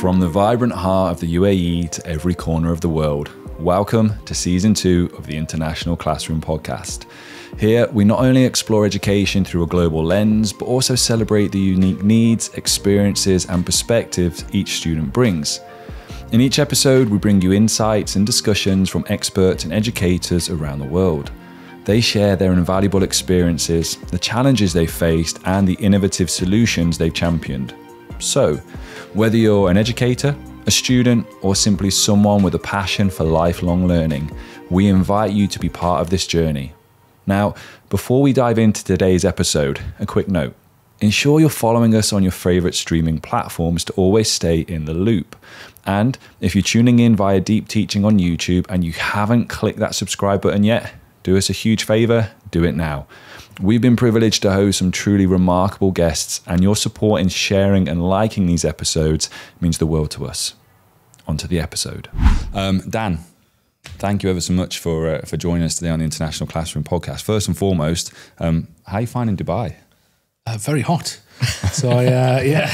From the vibrant heart of the UAE to every corner of the world, welcome to season two of the International Classroom Podcast. Here, we not only explore education through a global lens, but also celebrate the unique needs, experiences, and perspectives each student brings. In each episode, we bring you insights and discussions from experts and educators around the world. They share their invaluable experiences, the challenges they faced, and the innovative solutions they've championed. So, whether you're an educator, a student, or simply someone with a passion for lifelong learning, we invite you to be part of this journey. Now, before we dive into today's episode, a quick note. Ensure you're following us on your favorite streaming platforms to always stay in the loop. And if you're tuning in via Deep Teaching on YouTube and you haven't clicked that subscribe button yet, do us a huge favor, do it now. We've been privileged to host some truly remarkable guests, and your support in sharing and liking these episodes means the world to us. On to the episode. Um, Dan, thank you ever so much for uh, for joining us today on the International Classroom Podcast. First and foremost, um, how are you finding Dubai? Uh, very hot. So I, uh, yeah,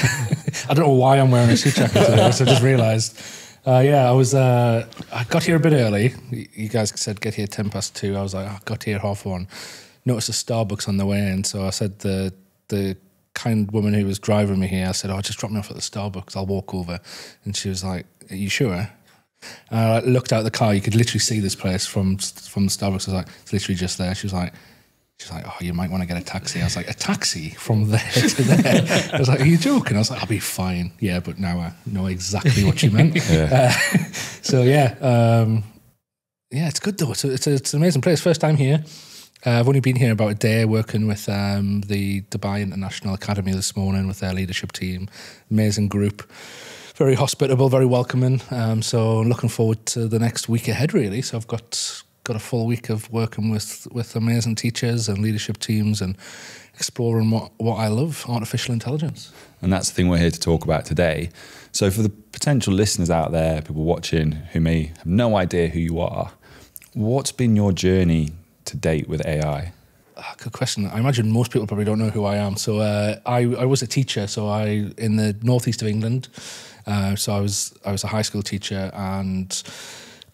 I don't know why I'm wearing a suit jacket today. So I just realised. Uh, yeah, I was. Uh, I got here a bit early. You guys said get here ten past two. I was like, I got here half one. Noticed a Starbucks on the way in, so I said the the kind woman who was driving me here. I said, "Oh, just drop me off at the Starbucks. I'll walk over." And she was like, "Are you sure?" And I like, looked out the car. You could literally see this place from from the Starbucks. I was like, "It's literally just there." She was like. She's like, oh, you might want to get a taxi. I was like, a taxi from there to there. I was like, are you joking? I was like, I'll be fine. Yeah, but now I know exactly what you meant. Yeah. Uh, so yeah, um, yeah, it's good though. It's, a, it's, a, it's an amazing place. First time here. Uh, I've only been here about a day working with um, the Dubai International Academy this morning with their leadership team. Amazing group. Very hospitable, very welcoming. Um, so looking forward to the next week ahead, really. So I've got got a full week of working with with amazing teachers and leadership teams and exploring what, what I love, artificial intelligence. And that's the thing we're here to talk about today. So, for the potential listeners out there, people watching who may have no idea who you are, what's been your journey to date with AI? Ah, Good question. I imagine most people probably don't know who I am. So uh, I, I was a teacher. So I in the northeast of England. Uh, so I was I was a high school teacher and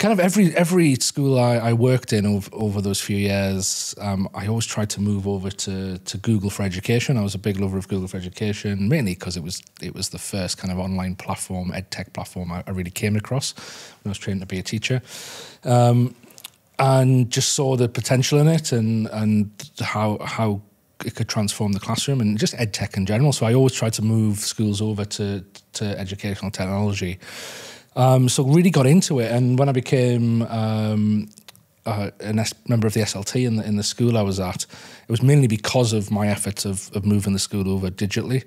kind of every every school I, I worked in over, over those few years, um, I always tried to move over to to Google for Education. I was a big lover of Google for Education, mainly because it was it was the first kind of online platform, ed tech platform I, I really came across when I was training to be a teacher. Um, and just saw the potential in it and and how how it could transform the classroom and just ed tech in general. So I always tried to move schools over to to educational technology. Um, so really got into it, and when I became um, uh, a member of the SLT in the in the school I was at, it was mainly because of my efforts of of moving the school over digitally.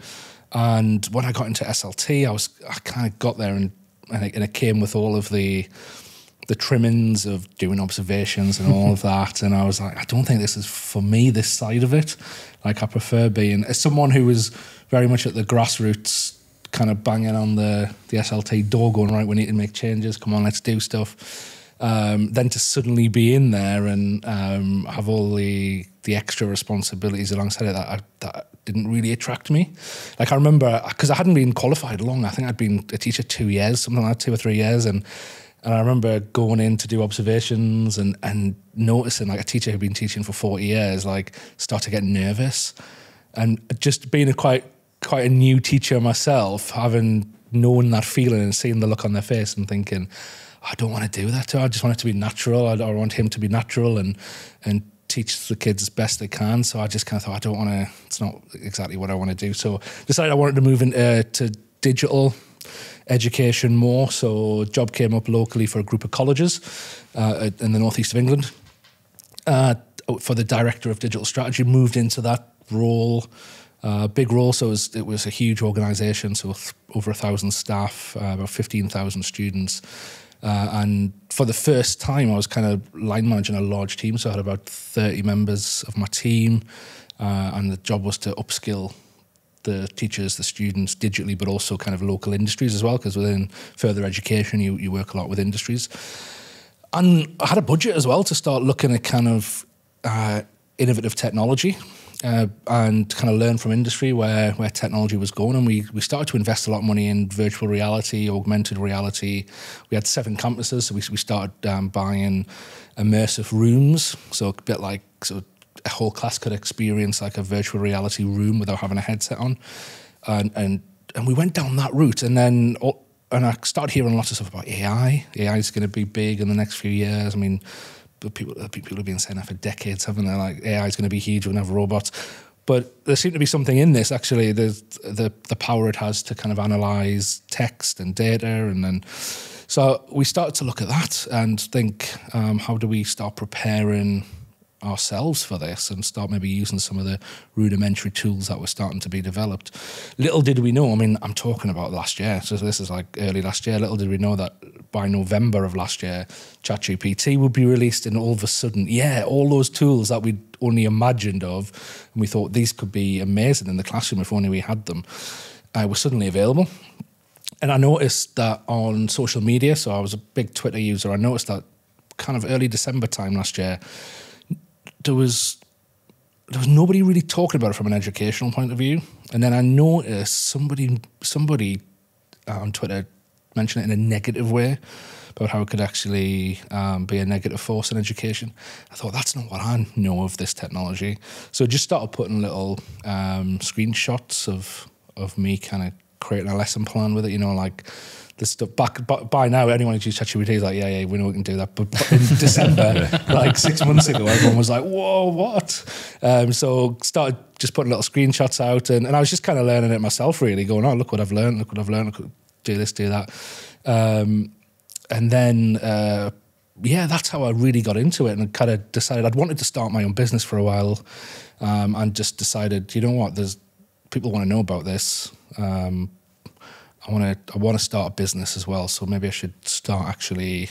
And when I got into SLT, I was I kind of got there and and it, and it came with all of the the trimmings of doing observations and all of that. And I was like, I don't think this is for me, this side of it. Like, I prefer being, as someone who was very much at the grassroots, kind of banging on the, the SLT door, going, right, we need to make changes. Come on, let's do stuff. Um, then to suddenly be in there and um, have all the the extra responsibilities alongside it that, I, that didn't really attract me. Like I remember because I hadn't been qualified long. I think I'd been a teacher two years, something like that, two or three years, and and I remember going in to do observations and and noticing like a teacher who'd been teaching for forty years like start to get nervous, and just being a quite quite a new teacher myself, having known that feeling and seeing the look on their face and thinking. I don't want to do that to her. I just want it to be natural. I, I want him to be natural and and teach the kids as best they can. So I just kind of thought I don't want to. It's not exactly what I want to do. So decided I wanted to move into uh, to digital education more. So a job came up locally for a group of colleges uh, in the northeast of England. Uh, for the director of digital strategy, moved into that role. Uh, big role, so it was, it was a huge organisation, so over a thousand staff, uh, about fifteen thousand students, uh, and for the first time, I was kind of line managing a large team. So I had about thirty members of my team, uh, and the job was to upskill the teachers, the students digitally, but also kind of local industries as well, because within further education, you, you work a lot with industries. And I had a budget as well to start looking at kind of uh, innovative technology uh, and kind of learn from industry where where technology was going. And we we started to invest a lot of money in virtual reality, augmented reality. We had seven campuses, so we we started um, buying immersive rooms, so a bit like so a whole class could experience like a virtual reality room without having a headset on, and and and we went down that route, and then. and I started hearing lots of stuff about AI. AI is going to be big in the next few years. I mean, people people have been saying that for decades, haven't they? Like AI is going to be huge. We're going to have robots. But there seemed to be something in this actually. The the the power it has to kind of analyze text and data, and then so we started to look at that and think, um, how do we start preparing ourselves for this and start maybe using some of the rudimentary tools that were starting to be developed. Little did we know, I mean, I'm talking about last year, so this is like early last year. Little did we know that by November of last year, ChatGPT would be released, and all of a sudden, yeah, all those tools that we'd only imagined of, and we thought these could be amazing in the classroom if only we had them, uh, were suddenly available. And I noticed that on social media, so I was a big Twitter user, I noticed that kind of early December time last year, there was there was nobody really talking about it from an educational point of view. And then I noticed somebody somebody uh, on Twitter mention it in a negative way about how it could actually um, be a negative force in education. I thought that's not what I know of this technology. So I just started putting little um, screenshots of of me kind of creating a lesson plan with it. You know, like the stuff back by now anyone who's used ChatGPT is like yeah yeah we know we can do that but in December like six months ago everyone was like whoa what? Um, so started just putting little screenshots out and, and I was just kind of learning it myself really going oh look what I've learned look what I've learned look, do this do that. Um, and then uh, yeah that's how I really got into it and kind of decided I'd wanted to start my own business for a while um, and just decided you know what? There's people want to know about this um, I want to I want to start a business as well. So maybe I should start actually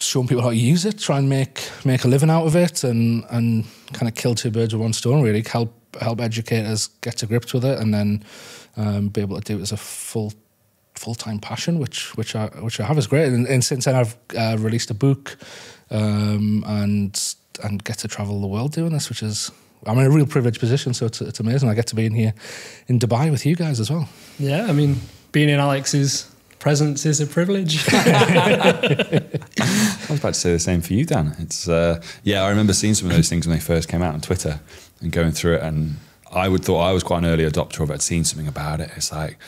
showing people how to use it, try and make make a living out of it, and and kind of kill two birds with one stone. Really help help educators get to grips with it, and then um, be able to do it as a full full time passion, which which I which I have is great. And, and since then, I've uh, released a book um, and and get to travel the world doing this, which is I'm in a real privileged position, so it's, it's amazing. I get to be in here in Dubai with you guys as well. Yeah, I mean, being in Alex's presence is a privilege. I was about to say the same for you, Dan. It's uh, yeah, I remember seeing some of those things when they first came out on Twitter and going through it, and I would thought I was quite an early adopter of it. I'd seen something about it. It's like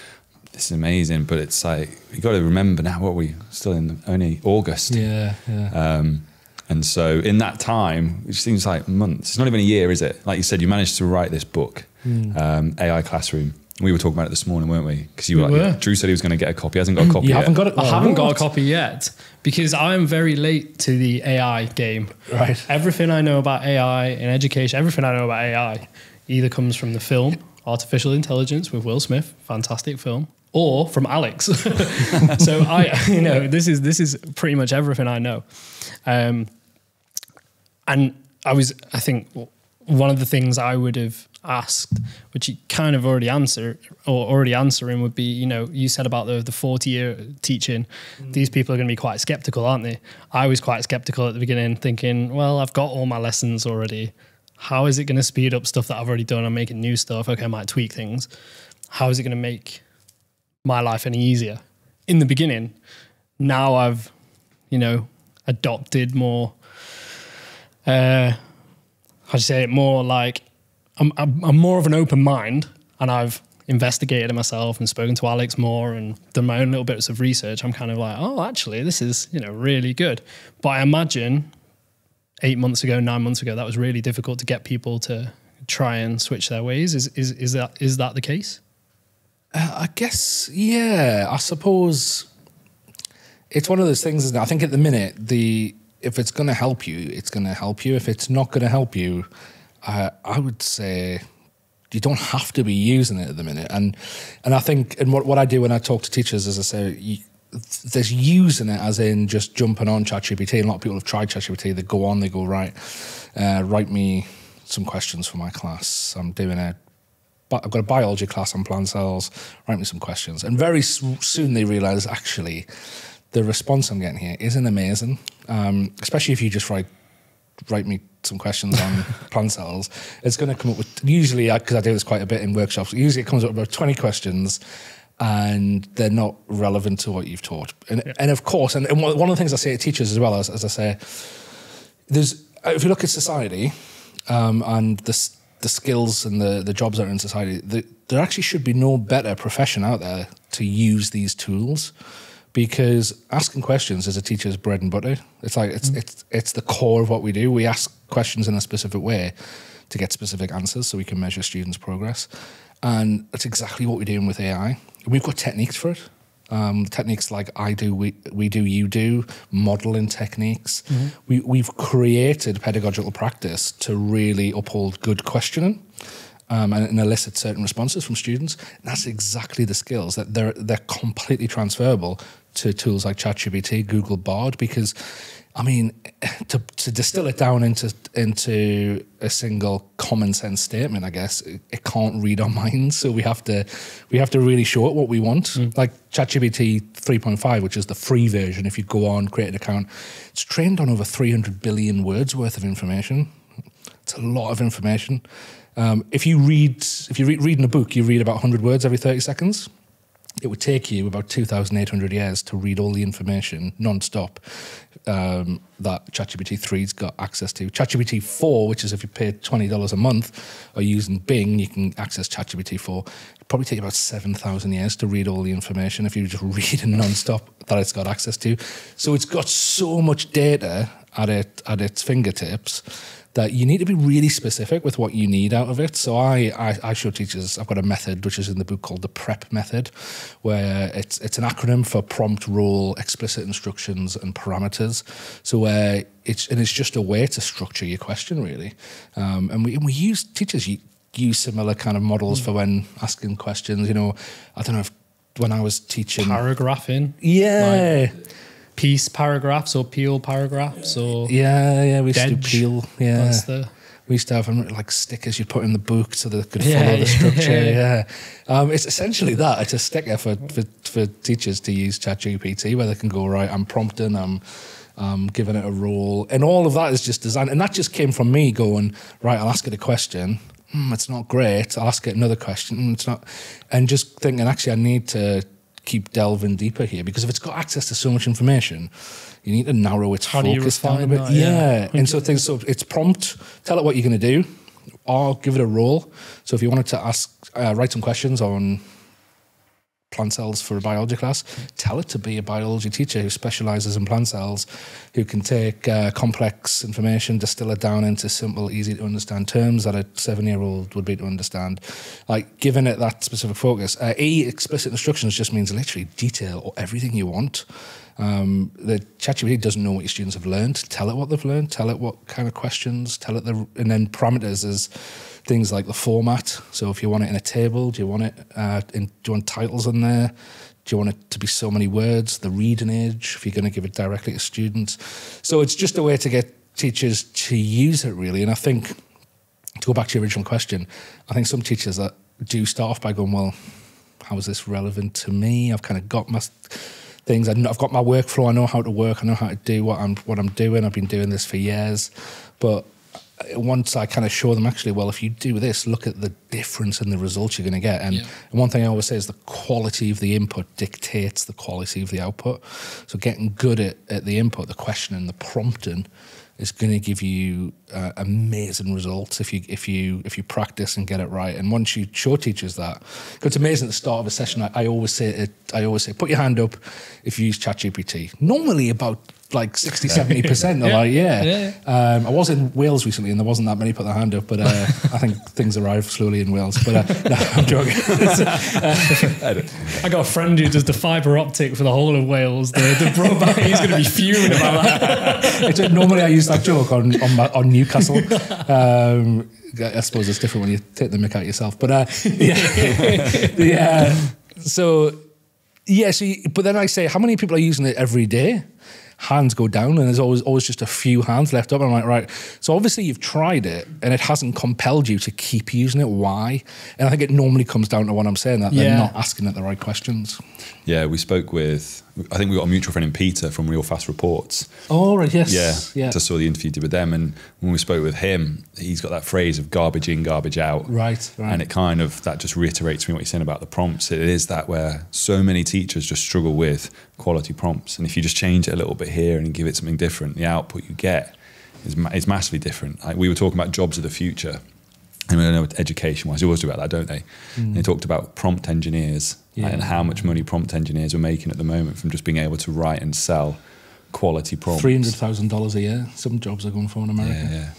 this is amazing, but it's like you got to remember now what we still in only August. Yeah, yeah. Um, and so in that time, which seems like months, it's not even a year, is it? Like you said, you managed to write this book, mm. um, AI Classroom. We were talking about it this morning, weren't we? Because you we were like, Drew said he was going to get a copy. He hasn't got a copy. You yet. haven't got it. I haven't got a copy yet because I am very late to the AI game. Right. Everything I know about AI in education, everything I know about AI, either comes from the film Artificial Intelligence with Will Smith, fantastic film, or from Alex. so I, you know, this is this is pretty much everything I know. Um, and I was, I think, one of the things I would have asked, which you kind of already answer or already answering, would be, you know, you said about the the forty year teaching. Mm. These people are going to be quite skeptical, aren't they? I was quite skeptical at the beginning, thinking, well, I've got all my lessons already. How is it going to speed up stuff that I've already done? I'm making new stuff. Okay, I might tweak things. How is it going to make my life any easier? In the beginning, now I've, you know, adopted more uh, how do you say it? More like I'm, I'm, more of an open mind, and I've investigated it myself and spoken to Alex more and done my own little bits of research. I'm kind of like, oh, actually, this is you know really good. But I imagine eight months ago, nine months ago, that was really difficult to get people to try and switch their ways. Is is is that is that the case? Uh, I guess, yeah. I suppose it's one of those things. Is that I think at the minute the if it's going to help you, it's going to help you. If it's not going to help you, I, I would say you don't have to be using it at the minute. And and I think and what, what I do when I talk to teachers is I say you, there's using it as in just jumping on ChatGPT. A lot of people have tried ChatGPT. They go on, they go right, uh, write me some questions for my class. I'm doing a I've got a biology class on plant cells. Write me some questions, and very soon they realise actually the response I'm getting here isn't amazing, um, especially if you just write write me some questions on plant cells, it's going to come up with usually because I do this quite a bit in workshops. Usually, it comes up with about twenty questions, and they're not relevant to what you've taught. And and of course, and, and one one of the things I say to teachers as well as as I say, there's if you look at society um, and the the skills and the the jobs that are in society, the, there actually should be no better profession out there to use these tools. Because asking questions is a teacher's bread and butter. It's like it's it's it's the core of what we do. We ask questions in a specific way to get specific answers, so we can measure students' progress. And that's exactly what we're doing with AI. We've got techniques for it. Um, techniques like I do, we, we do, you do, modeling techniques. We, we've created pedagogical practice to really uphold good questioning um, and, and elicit certain responses from students. And that's exactly the skills that they're, they're completely transferable to tools like ChatGPT, Google Bard, because I mean, to, to distill it down into into a single common sense statement, I guess it, it can't read our minds. So we have to we have to really show it what we want. Like ChatGPT 3.5, which is the free version. If you go on create an account, it's trained on over 300 billion words worth of information. It's a lot of information. Um, if you read if you re- reading a book, you read about 100 words every 30 seconds it would take you about 2,800 years to read all the information non-stop um, that ChatGPT 3's got access to. ChatGPT 4, which is if you pay $20 a month or using Bing, you can access ChatGPT 4. It'd probably take you about 7,000 years to read all the information if you just read it non-stop that it's got access to. So it's got so much data at, it, at its fingertips that you need to be really specific with what you need out of it. So I, I, I show teachers, I've got a method which is in the book called the PREP method, where it's it's an acronym for prompt, role, explicit instructions, and parameters. So where it's and it's just a way to structure your question really. Um, and we and we use teachers use similar kind of models for when asking questions. You know, I don't know if when I was teaching, Paragraphing, yeah. Piece paragraphs or peel paragraphs or yeah, yeah, we used to do peel. Yeah, that's the We used to have um, like stickers you'd put in the book so they could Yeah, follow the yeah. structure. Yeah. Um, it's essentially that. It's a sticker for, for, for teachers to use ChatGPT where they can go, right, I'm prompting, I'm, I'm giving it a role. And all of that is just designed. And that just came from me going, right, I'll ask it a question. Hmm, it's not great. I'll ask it another question. Hmm, it's not. And just thinking, actually, I need to keep delving deeper here because if it's got access to so much information, you need to narrow its How do you focus down a bit. that? yeah. Yeah. And so things so it's prompt, tell it what you're going to do, or give it a role. So if you wanted to ask, uh, write some questions on plant cells for a biology class, tell it to be a biology teacher who specializes in plant cells, who can take uh, complex information, distill it down into simple, easy to understand terms that a seven year old would be to understand. Like giving it that specific focus. Uh, e explicit instructions just means literally detail or everything you want. Um, the ChatGPT doesn't know what your students have learned. Tell it what they've learned. Tell it what kind of questions. Tell it the and then parameters is things like the format. So if you want it in a table, do you want it uh, in? Do you want titles in there? Do you want it to be so many words? The reading age. If you're going to give it directly to students, so it's just a way to get teachers to use it really. And I think to go back to your original question, I think some teachers that do start off by going, well, how is this relevant to me? I've kind of got my things. I've got my workflow. I know how to work. I know how to do what I'm what I'm doing. I've been doing this for years, but once I kind of show them actually, well, if you do this, look at the difference in the results you're going to get. And, Yeah. and one thing I always say is the quality of the input dictates the quality of the output. So getting good at, at the input, the questioning, the prompting is going to give you uh, amazing results if you if you if you practice and get it right. And once you show teachers that, it's amazing at the start of a session. I, I always say it, I always say, put your hand up if you use ChatGPT. Normally about like 60, 70 percent are Yeah. like, yeah. Yeah, Um, I was in Wales recently, and there wasn't that many put their hand up, but uh, I think things arrive slowly in Wales. But uh, no, I'm joking. I got a friend who does the fibre optic for the whole of Wales. The, the broadband, he's going to be fuming about that. It's- normally, I use that joke on on, my, on Newcastle. Um, I suppose it's different when you take the mic out yourself. But uh, yeah, yeah. So yeah, so you, but then I say, how many people are using it every day? Hands go down and there's always always just a few hands left up. I'm like, right. So obviously you've tried it and it hasn't compelled you to keep using it. Why? And I think it normally comes down to what I'm saying that Yeah. they're not asking it the right questions. Yeah, we spoke with, I think we got a mutual friend in Peter from Real Fast Reports. Oh, right. Yes. Yeah, Yeah. just saw the interview you did with them. And when we spoke with him, he's got that phrase of garbage in, garbage out. Right. Right. And it kind of, that just reiterates to me what you're saying about the prompts. It is that where so many teachers just struggle with quality prompts. And if you just change it a little bit here and give it something different, the output you get is, ma- is massively different. Like we were talking about jobs of the future. And I don't know what education wise, they always do about that, don't they? And they talked about prompt engineers Yeah. and how much money prompt engineers are making at the moment from just being able to write and sell quality prompts. Three hundred thousand dollars a year. Some jobs are going for in America. Yeah, yeah.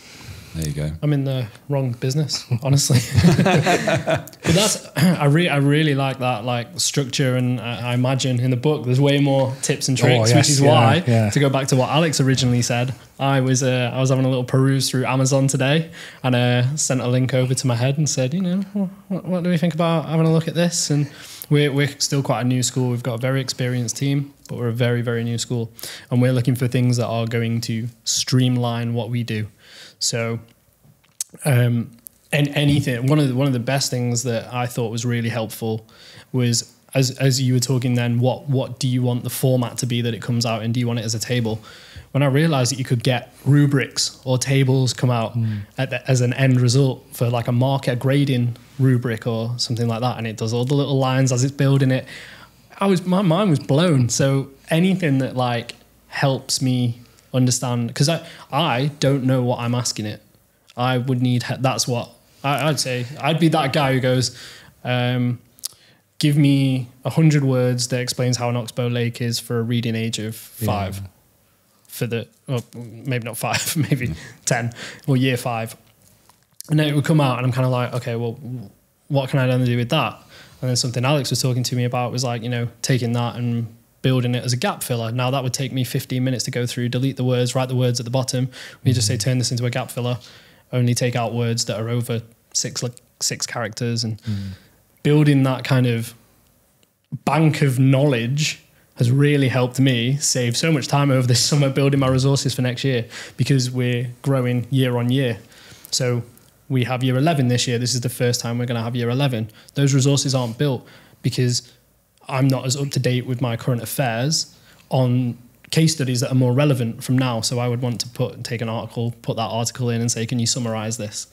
There you go. I'm in the wrong business, honestly. but that's I really I really like that like structure, and I, I imagine in the book there's way more tips and tricks, yes, which is yeah, why yeah. to go back to what Alex originally said. I was uh, I was having a little peruse through Amazon today, and uh, sent a link over to my head and said, you know, what, what do we think about having a look at this? And we're we're still quite a new school. We've got a very experienced team, but we're a very very new school, and we're looking for things that are going to streamline what we do. So um, and anything. One of the, one of the best things that I thought was really helpful was as as you were talking then. What what do you want the format to be that it comes out in? Do you want it as a table? When I realized that you could get rubrics or tables come out at the, as an end result for like a market grading rubric or something like that, and it does all the little lines as it's building it. I was my mind was blown. So anything that like helps me understand because I I don't know what I'm asking it. I would need that's what I, I'd say. I'd be that guy who goes, um, give me a hundred words that explains how an oxbow lake is for a reading age of five. For the well, maybe not five, maybe ten or year five, and then it would come out, and I'm kind of like, okay, well, what can I then do with that? And then something Alex was talking to me about was like, you know, taking that and building it as a gap filler. Now that would take me 15 minutes to go through, delete the words, write the words at the bottom. We just say mm-hmm. turn this into a gap filler, only take out words that are over six like six characters, and mm. building that kind of bank of knowledge has really helped me save so much time over this summer building my resources for next year because we're growing year on year. So we have year 11 this year. This is the first time we're going to have year 11. Those resources aren't built because I'm not as up to date with my current affairs on case studies that are more relevant from now. So I would want to put take an article, put that article in, and say, "Can you summarize this?"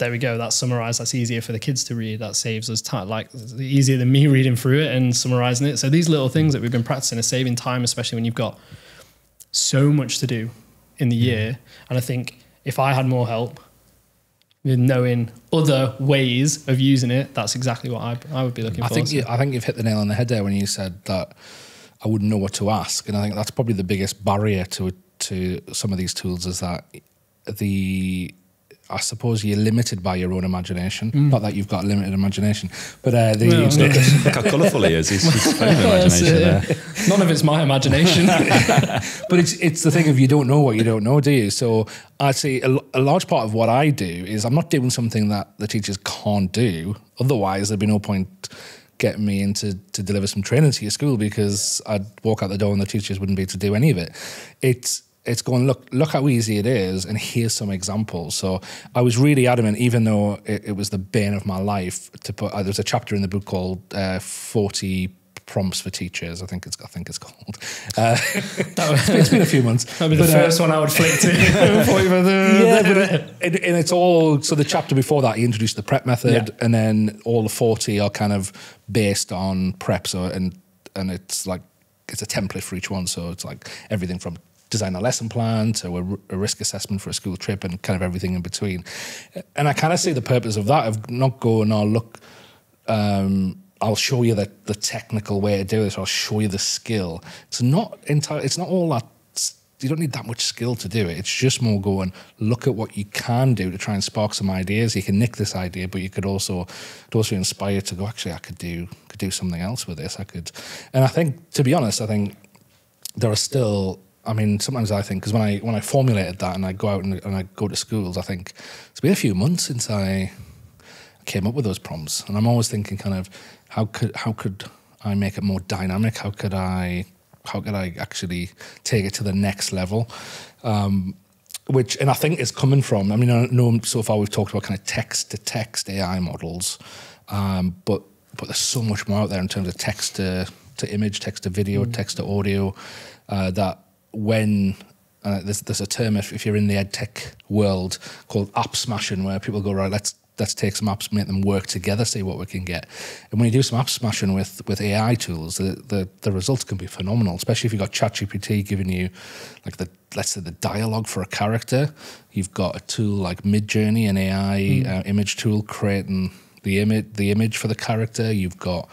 There we go. That's summarized. That's easier for the kids to read. That saves us time. Like easier than me reading through it and summarizing it. So these little things that we've been practicing are saving time, especially when you've got so much to do in the mm. year. And I think if I had more help with knowing other ways of using it, that's exactly what I, I would be looking I for. think So- you, I think you've hit the nail on the head there when you said that I wouldn't know what to ask, and I think that's probably the biggest barrier to to some of these tools is that the I suppose you're limited by your own imagination. Not that you've got limited imagination, but uh, the Well, yeah. Look how colourful he is. He's, he's imagination there. None of it's my imagination. but it's it's the thing of you don't know what you don't know, do you? So I'd say a, a large part of what I do is I'm not doing something that the teachers can't do. Otherwise, there'd be no point getting me in to, to deliver some training to your school because I'd walk out the door and the teachers wouldn't be able to do any of it. It's it's going look look how easy it is, and here's some examples. So I was really adamant, even though it, it was the bane of my life, to put. Uh, there's a chapter in the book called uh, Forty Prompts for Teachers. I think it's I think it's called. Uh, it's been a few months. That'd be the But, uh, first one I would flick to. before you were the- yeah, but it, it, and it's all so the chapter before that he introduced the prep method, Yeah. and then all the forty are kind of based on prep. So and and it's like it's a template for each one. So it's like everything from design a lesson plan to a risk assessment for a school trip and kind of everything in between. And I kind of see the purpose of that of not going, oh look, um, I'll show you the, the technical way to do this. I'll show you the skill. It's not entirely. It's not all that. You don't need that much skill to do it. It's just more going look at what you can do to try and spark some ideas. You can nick this idea, but you could also also inspire to go. Actually, I could do could do something else with this. I could, and I think to be honest, I think there are still. I mean, sometimes I think because when I when I formulated that and I go out and, and I go to schools, I think it's been a few months since I came up with those prompts, and I'm always thinking, kind of, how could how could I make it more dynamic? How could I how can I actually take it to the next level? Um, which, and I think is coming from, I mean, I know so far we've talked about kind of text to text AI models, um, but but there's so much more out there in terms of text to, to image, text to video, mm. text to audio, uh, that when uh, there's, there's a term if, if you're in the ed tech world called app smashing, where people go right, let's let's take some apps, make them work together, see what we can get. And when you do some app smashing with with AI tools, the the, the results can be phenomenal. Especially if you've got ChatGPT giving you like the let's say the dialogue for a character. You've got a tool like Midjourney, an AI mm. uh, image tool, creating the image the image for the character. You've got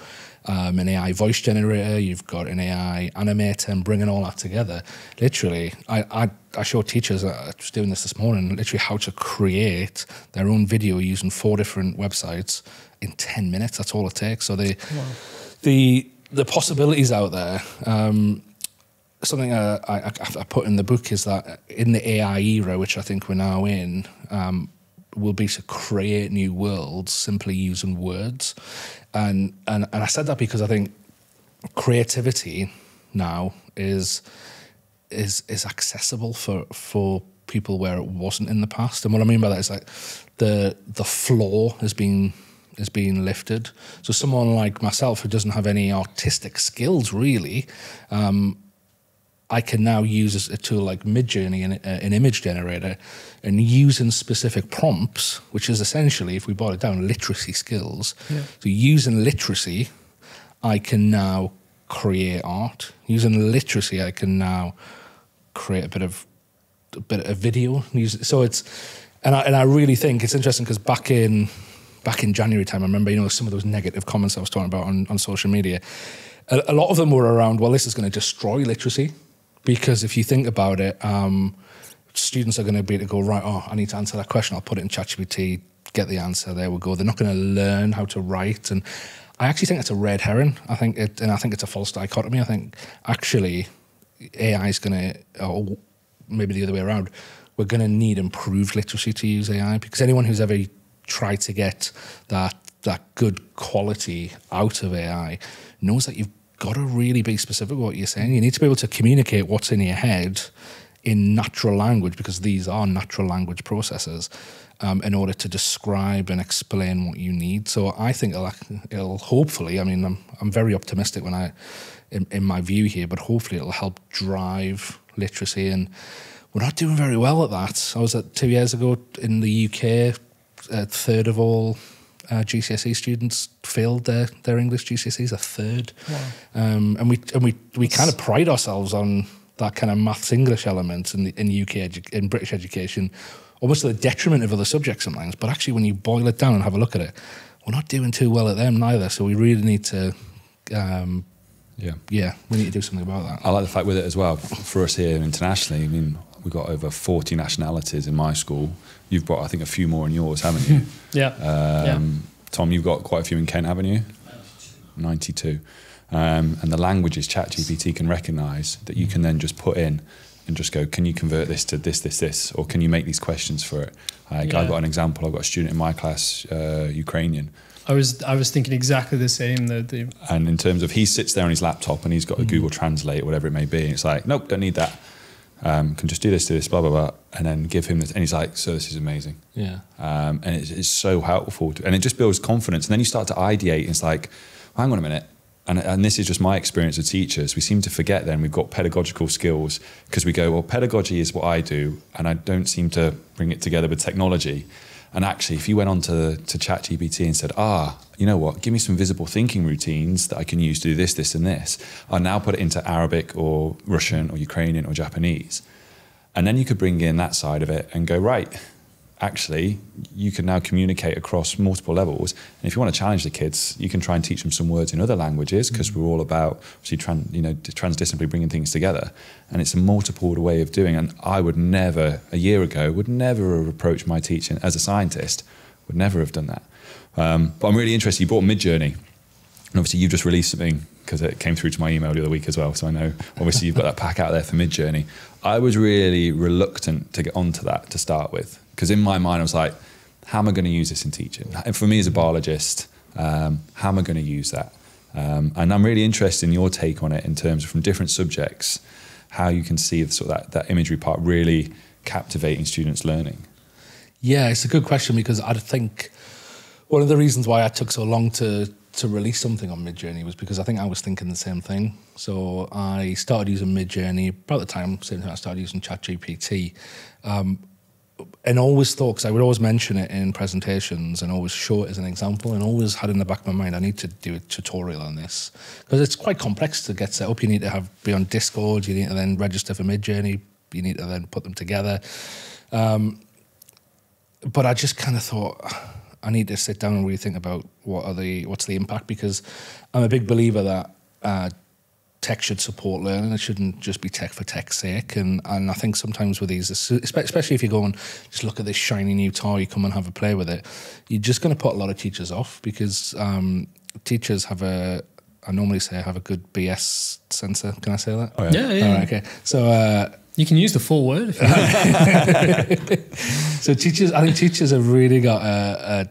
um, an AI voice generator, you've got an AI animator, and bringing all that together. Literally, I, I, I showed teachers, uh, I was doing this this morning, literally how to create their own video using four different websites in 10 minutes. That's all it takes. So the, wow. the, the possibilities out there, um, something uh, I, I, I, put in the book is that in the AI era, which I think we're now in, um, will be to create new worlds simply using words. And, and, and I said that because I think creativity now is, is, is accessible for, for people where it wasn't in the past. And what I mean by that is like the, the floor has been is being lifted. So someone like myself who doesn't have any artistic skills really, um, I can now use a tool like Midjourney, an, uh, an image generator, and using specific prompts, which is essentially, if we boil it down, literacy skills. Yeah. So using literacy, I can now create art. Using literacy, I can now create a bit of a bit of video. So it's, and I, and I really think it's interesting because back in back in January time, I remember you know some of those negative comments I was talking about on, on social media. A, a lot of them were around, well, this is going to destroy literacy because if you think about it, um, students are going to be able to go right. Oh, I need to answer that question. I'll put it in ChatGPT, get the answer. There we go. They're not going to learn how to write, and I actually think it's a red herring. I think it, and I think it's a false dichotomy. I think actually AI is going to, or maybe the other way around, we're going to need improved literacy to use AI because anyone who's ever tried to get that that good quality out of AI knows that you've got to really be specific what you're saying. You need to be able to communicate what's in your head in natural language because these are natural language processes um, in order to describe and explain what you need. So I think it'll, it'll hopefully, I mean, I'm, I'm very optimistic when I, in, in my view here, but hopefully it'll help drive literacy. And we're not doing very well at that. I was at two years ago in the UK, a third of all uh, GCSE students failed their, their English GCSEs, a third. Wow. Um, and we and we we kind of pride ourselves on that kind of maths English element in the, in UK edu- in British education, almost to the detriment of other subjects sometimes. But actually, when you boil it down and have a look at it, we're not doing too well at them neither. So we really need to. Um, yeah, yeah, we need to do something about that. I like the fact with it as well. For us here internationally, I mean, we've got over 40 nationalities in my school. You've got, I think, a few more in yours, haven't you? yeah. Um, yeah. Tom, you've got quite a few in Kent, haven't you? 92. Um, and the languages ChatGPT can recognise that you can then just put in and just go, can you convert this to this, this, this, or can you make these questions for it? Like yeah. I've got an example. I've got a student in my class, uh, Ukrainian. I was I was thinking exactly the same. The, the and in terms of he sits there on his laptop and he's got a mm. Google Translate or whatever it may be. And it's like, nope, don't need that um, can just do this, do this, blah blah blah, and then give him this, and he's like, "So this is amazing." Yeah. Um, and it's, it's, so helpful, to, and it just builds confidence. And then you start to ideate. And it's like, hang on a minute, and, and this is just my experience with teachers. We seem to forget then we've got pedagogical skills because we go, well, pedagogy is what I do, and I don't seem to bring it together with technology. And actually, if you went on to, to ChatGPT and said, ah, you know what, give me some visible thinking routines that I can use to do this, this, and this, I'll now put it into Arabic or Russian or Ukrainian or Japanese. And then you could bring in that side of it and go, right, actually, you can now communicate across multiple levels. And if you want to challenge the kids, you can try and teach them some words in other languages because mm-hmm. we're all about obviously trans, you know, transdisciplinary bringing things together. And it's a multiple way of doing. And I would never, a year ago, would never have approached my teaching as a scientist. Would never have done that. Um, but I'm really interested. You brought Midjourney, and obviously you've just released something because it came through to my email the other week as well. So I know obviously you've got that pack out there for Midjourney. I was really reluctant to get onto that to start with because in my mind I was like, how am I going to use this in teaching? And for me as a biologist, um, how am I going to use that? Um, and I'm really interested in your take on it in terms of from different subjects, how you can see the, sort of that, that imagery part really captivating students' learning. Yeah, it's a good question because I think one of the reasons why I took so long to to release something on Midjourney was because I think I was thinking the same thing. So I started using Midjourney about the time same time I started using ChatGPT. Um, and always thought, because I would always mention it in presentations and always show it as an example, and always had in the back of my mind, I need to do a tutorial on this because it's quite complex to get set up. You need to have be on Discord, you need to then register for Midjourney, you need to then put them together. Um, but I just kind of thought I need to sit down and really think about what are the what's the impact because I'm a big believer that uh, tech should support learning. It shouldn't just be tech for tech's sake. And and I think sometimes with these, especially if you go and just look at this shiny new toy, you come and have a play with it, you're just going to put a lot of teachers off because um, teachers have a I normally say I have a good BS sensor. Can I say that? Oh, yeah. yeah, yeah. Right, okay. So uh, you can use the full word. so teachers, I think teachers have really got a, a,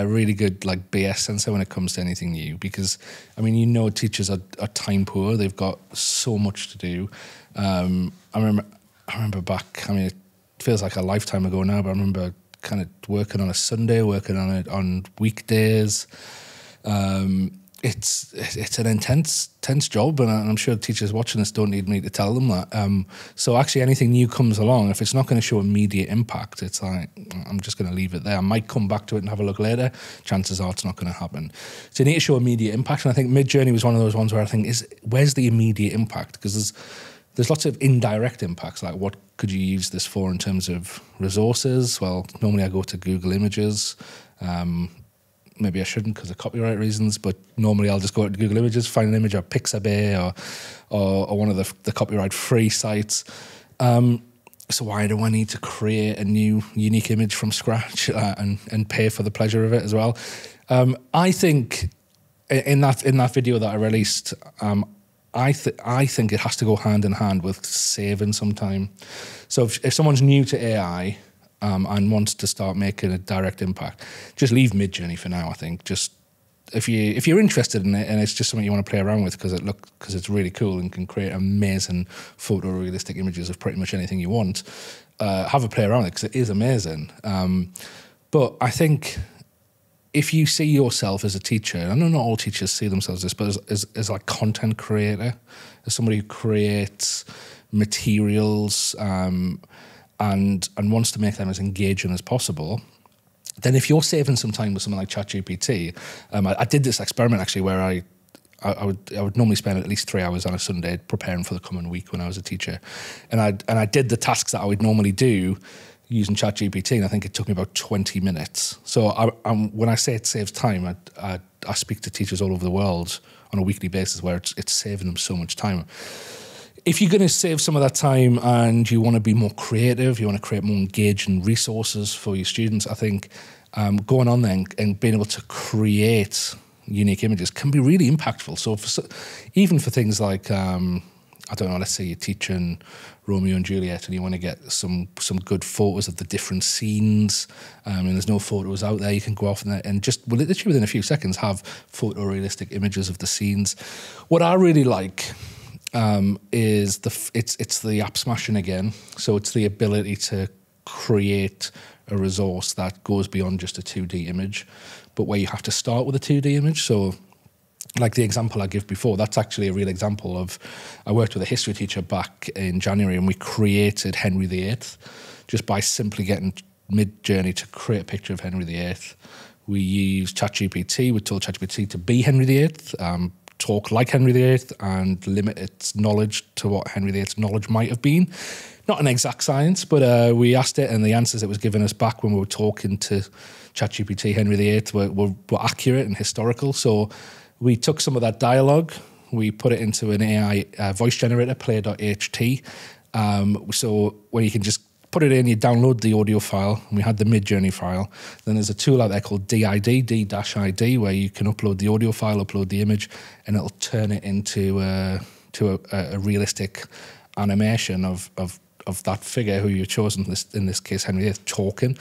a, really good like BS sensor when it comes to anything new because I mean you know teachers are, are time poor. They've got so much to do. Um, I remember I remember back. I mean it feels like a lifetime ago now, but I remember kind of working on a Sunday, working on it on weekdays. Um, it's it's an intense intense job, and I'm sure teachers watching this don't need me to tell them that. Um, so actually, anything new comes along, if it's not going to show immediate impact, it's like I'm just going to leave it there. I might come back to it and have a look later. Chances are it's not going to happen. So you need to show immediate impact, and I think Midjourney was one of those ones where I think is where's the immediate impact because there's there's lots of indirect impacts like what could you use this for in terms of resources well normally i go to google images um, maybe I shouldn't because of copyright reasons, but normally I'll just go to Google Images, find an image of Pixabay or, or, or one of the, the copyright free sites. Um, so why do I need to create a new unique image from scratch uh, and, and pay for the pleasure of it as well? Um, I think in that in that video that I released, um, I th- I think it has to go hand in hand with saving some time. So if, if someone's new to AI, um, and wants to start making a direct impact, just leave Midjourney for now. I think just if you if you're interested in it and it's just something you want to play around with because it look because it's really cool and can create amazing photorealistic images of pretty much anything you want, uh, have a play around it because it is amazing. Um, but I think if you see yourself as a teacher, I know not all teachers see themselves as this, but as, as, as like content creator, as somebody who creates materials. Um, and and wants to make them as engaging as possible, then if you're saving some time with something like ChatGPT, um, I, I, did this experiment actually where I, I, I, would I would normally spend at least three hours on a Sunday preparing for the coming week when I was a teacher, and I and I did the tasks that I would normally do using ChatGPT, and I think it took me about twenty minutes. So I, when I say it saves time, I, I, I speak to teachers all over the world on a weekly basis where it's, it's saving them so much time if you're going to save some of that time and you want to be more creative, you want to create more engaging resources for your students, I think um, going on there and, and, being able to create unique images can be really impactful. So, for, even for things like, um, I don't know, let's say you're teaching Romeo and Juliet and you want to get some some good photos of the different scenes, um, and there's no photos out there, you can go off and, and just well, literally within a few seconds have photorealistic images of the scenes. What I really like um, is the it's it's the app smashing again. So it's the ability to create a resource that goes beyond just a 2D image, but where you have to start with a 2D image. So like the example I give before, that's actually a real example of I worked with a history teacher back in January and we created Henry VIII just by simply getting Midjourney to create a picture of Henry VIII. We used ChatGPT, we told ChatGPT to be Henry VIII, um, talk like Henry VIII and limit its knowledge to what Henry VIII's knowledge might have been. Not an exact science, but uh, we asked it, and the answers it was giving us back when we were talking to ChatGPT Henry VIII were, were, were accurate and historical. So we took some of that dialogue, we put it into an AI uh, voice generator, play.ht. Um, so where you can just put it in, you download the audio file, and we had the Midjourney file. Then there's a tool out there called DID, D-ID, where you can upload the audio file, upload the image, and it'll turn it into uh, to a, a, realistic animation of, of of that figure who you've chosen. This in this case, Henry VIII, talking.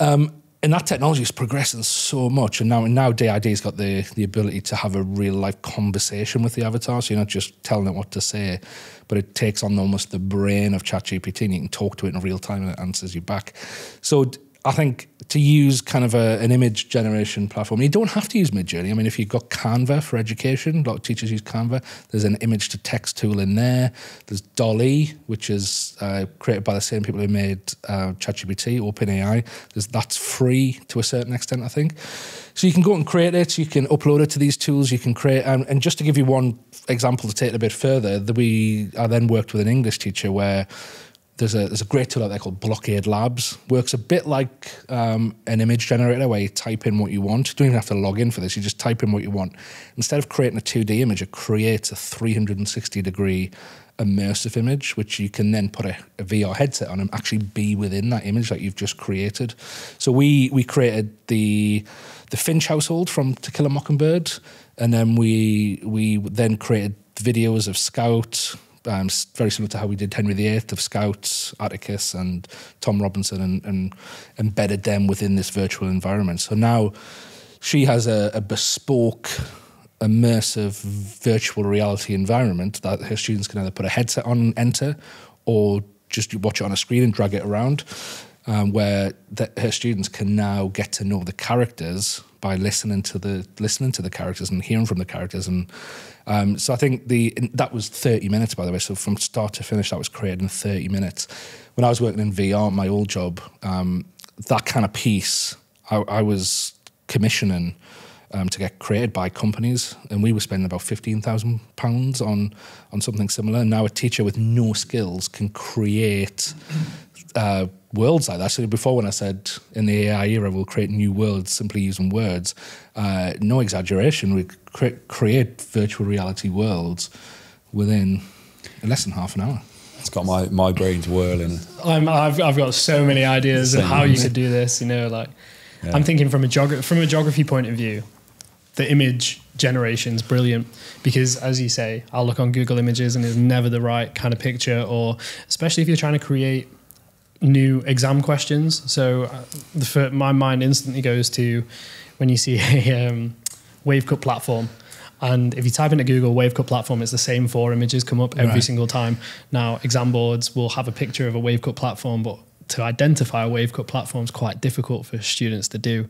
Um, and that technology is progressing so much. And now, now D-ID's got the the ability to have a real life conversation with the avatar. So you're not just telling it what to say, but it takes on almost the brain of ChatGPT, and you can talk to it in real time, and it answers you back. So I think to use kind of a, an image generation platform, you don't have to use Midjourney. I mean, if you've got Canva for education, a lot of teachers use Canva. There's an image to text tool in there. There's DALL-E, which is uh, created by the same people who made uh, ChatGPT, OpenAI. There's, that's free to a certain extent, I think. So you can go and create it. You can upload it to these tools. You can create, and, and just to give you one example to take it a bit further, the, we I then worked with an English teacher where there's a there's a great tool out there called Blockade Labs. Works a bit like um, an image generator where you type in what you want. You don't even have to log in for this. You just type in what you want. Instead of creating a 2D image, it creates a 360 degree immersive image, which you can then put a, a, VR headset on and actually be within that image that you've just created. So we we created the the Finch household from To Kill a Mockingbird, and then we we then created videos of Scout, um, very similar to how we did Henry VIII of Scouts, Atticus, and Tom Robinson, and, and embedded them within this virtual environment. So now she has a, a bespoke, immersive virtual reality environment that her students can either put a headset on and enter, or just watch it on a screen and drag it around. Um, where the, her students can now get to know the characters by listening to the listening to the characters and hearing from the characters and um, so I think the that was 30 minutes, by the way. So from start to finish, that was created in 30 minutes. When I was working in VR, my old job, um, that kind of piece, I, I was commissioning um, to get created by companies, and we were spending about fifteen thousand pounds on on something similar. Now a teacher with no skills can create. Uh, worlds like that. So before, when I said in the AI era we'll create new worlds simply using words, uh, no exaggeration, we cre- create virtual reality worlds within less than half an hour. It's got my, my brains whirling. I'm, I've, I've got so many ideas of how you could do this. You know, like yeah. I'm thinking from a geog- from a geography point of view, the image generation is brilliant because, as you say, I'll look on Google Images and it's never the right kind of picture, or especially if you're trying to create new exam questions. So uh, the, my mind instantly goes to when you see a um, Wavecut platform. And if you type into Google Wavecut platform, it's the same four images come up every right. single time. Now, exam boards will have a picture of a Wavecut platform, but to identify a Wavecut platform is quite difficult for students to do.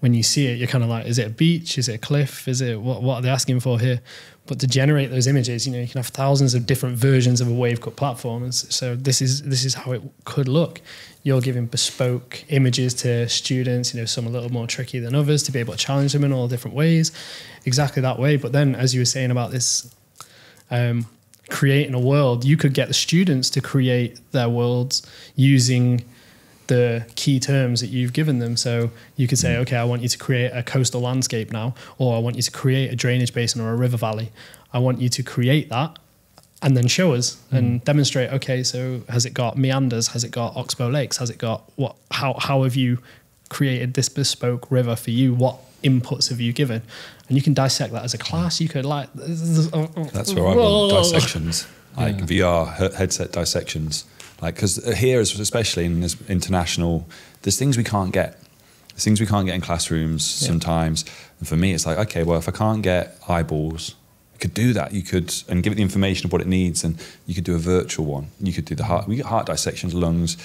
When you see it, you're kind of like, is it a beach? Is it a cliff? Is it what, what are they asking for here? But to generate those images, you know, you can have thousands of different versions of a wave cut platform. And so this is this is how it could look. You're giving bespoke images to students, you know, some a little more tricky than others to be able to challenge them in all different ways, exactly that way. But then, as you were saying about this, um, creating a world, you could get the students to create their worlds using the key terms that you've given them. So you could say, mm. okay, I want you to create a coastal landscape now, or I want you to create a drainage basin or a river valley. I want you to create that and then show us mm. and demonstrate, okay, so has it got meanders? Has it got oxbow lakes? Has it got what, how, how have you created this bespoke river for you? What inputs have you given? And you can dissect that as a class. You could like, that's where I want dissections, like yeah. VR headset dissections like, because here, especially in this international, there's things we can't get. There's things we can't get in classrooms yeah. sometimes. And for me, it's like, okay, well, if I can't get eyeballs, you could do that. You could, and give it the information of what it needs, and you could do a virtual one. You could do the heart. We get heart dissections, lungs,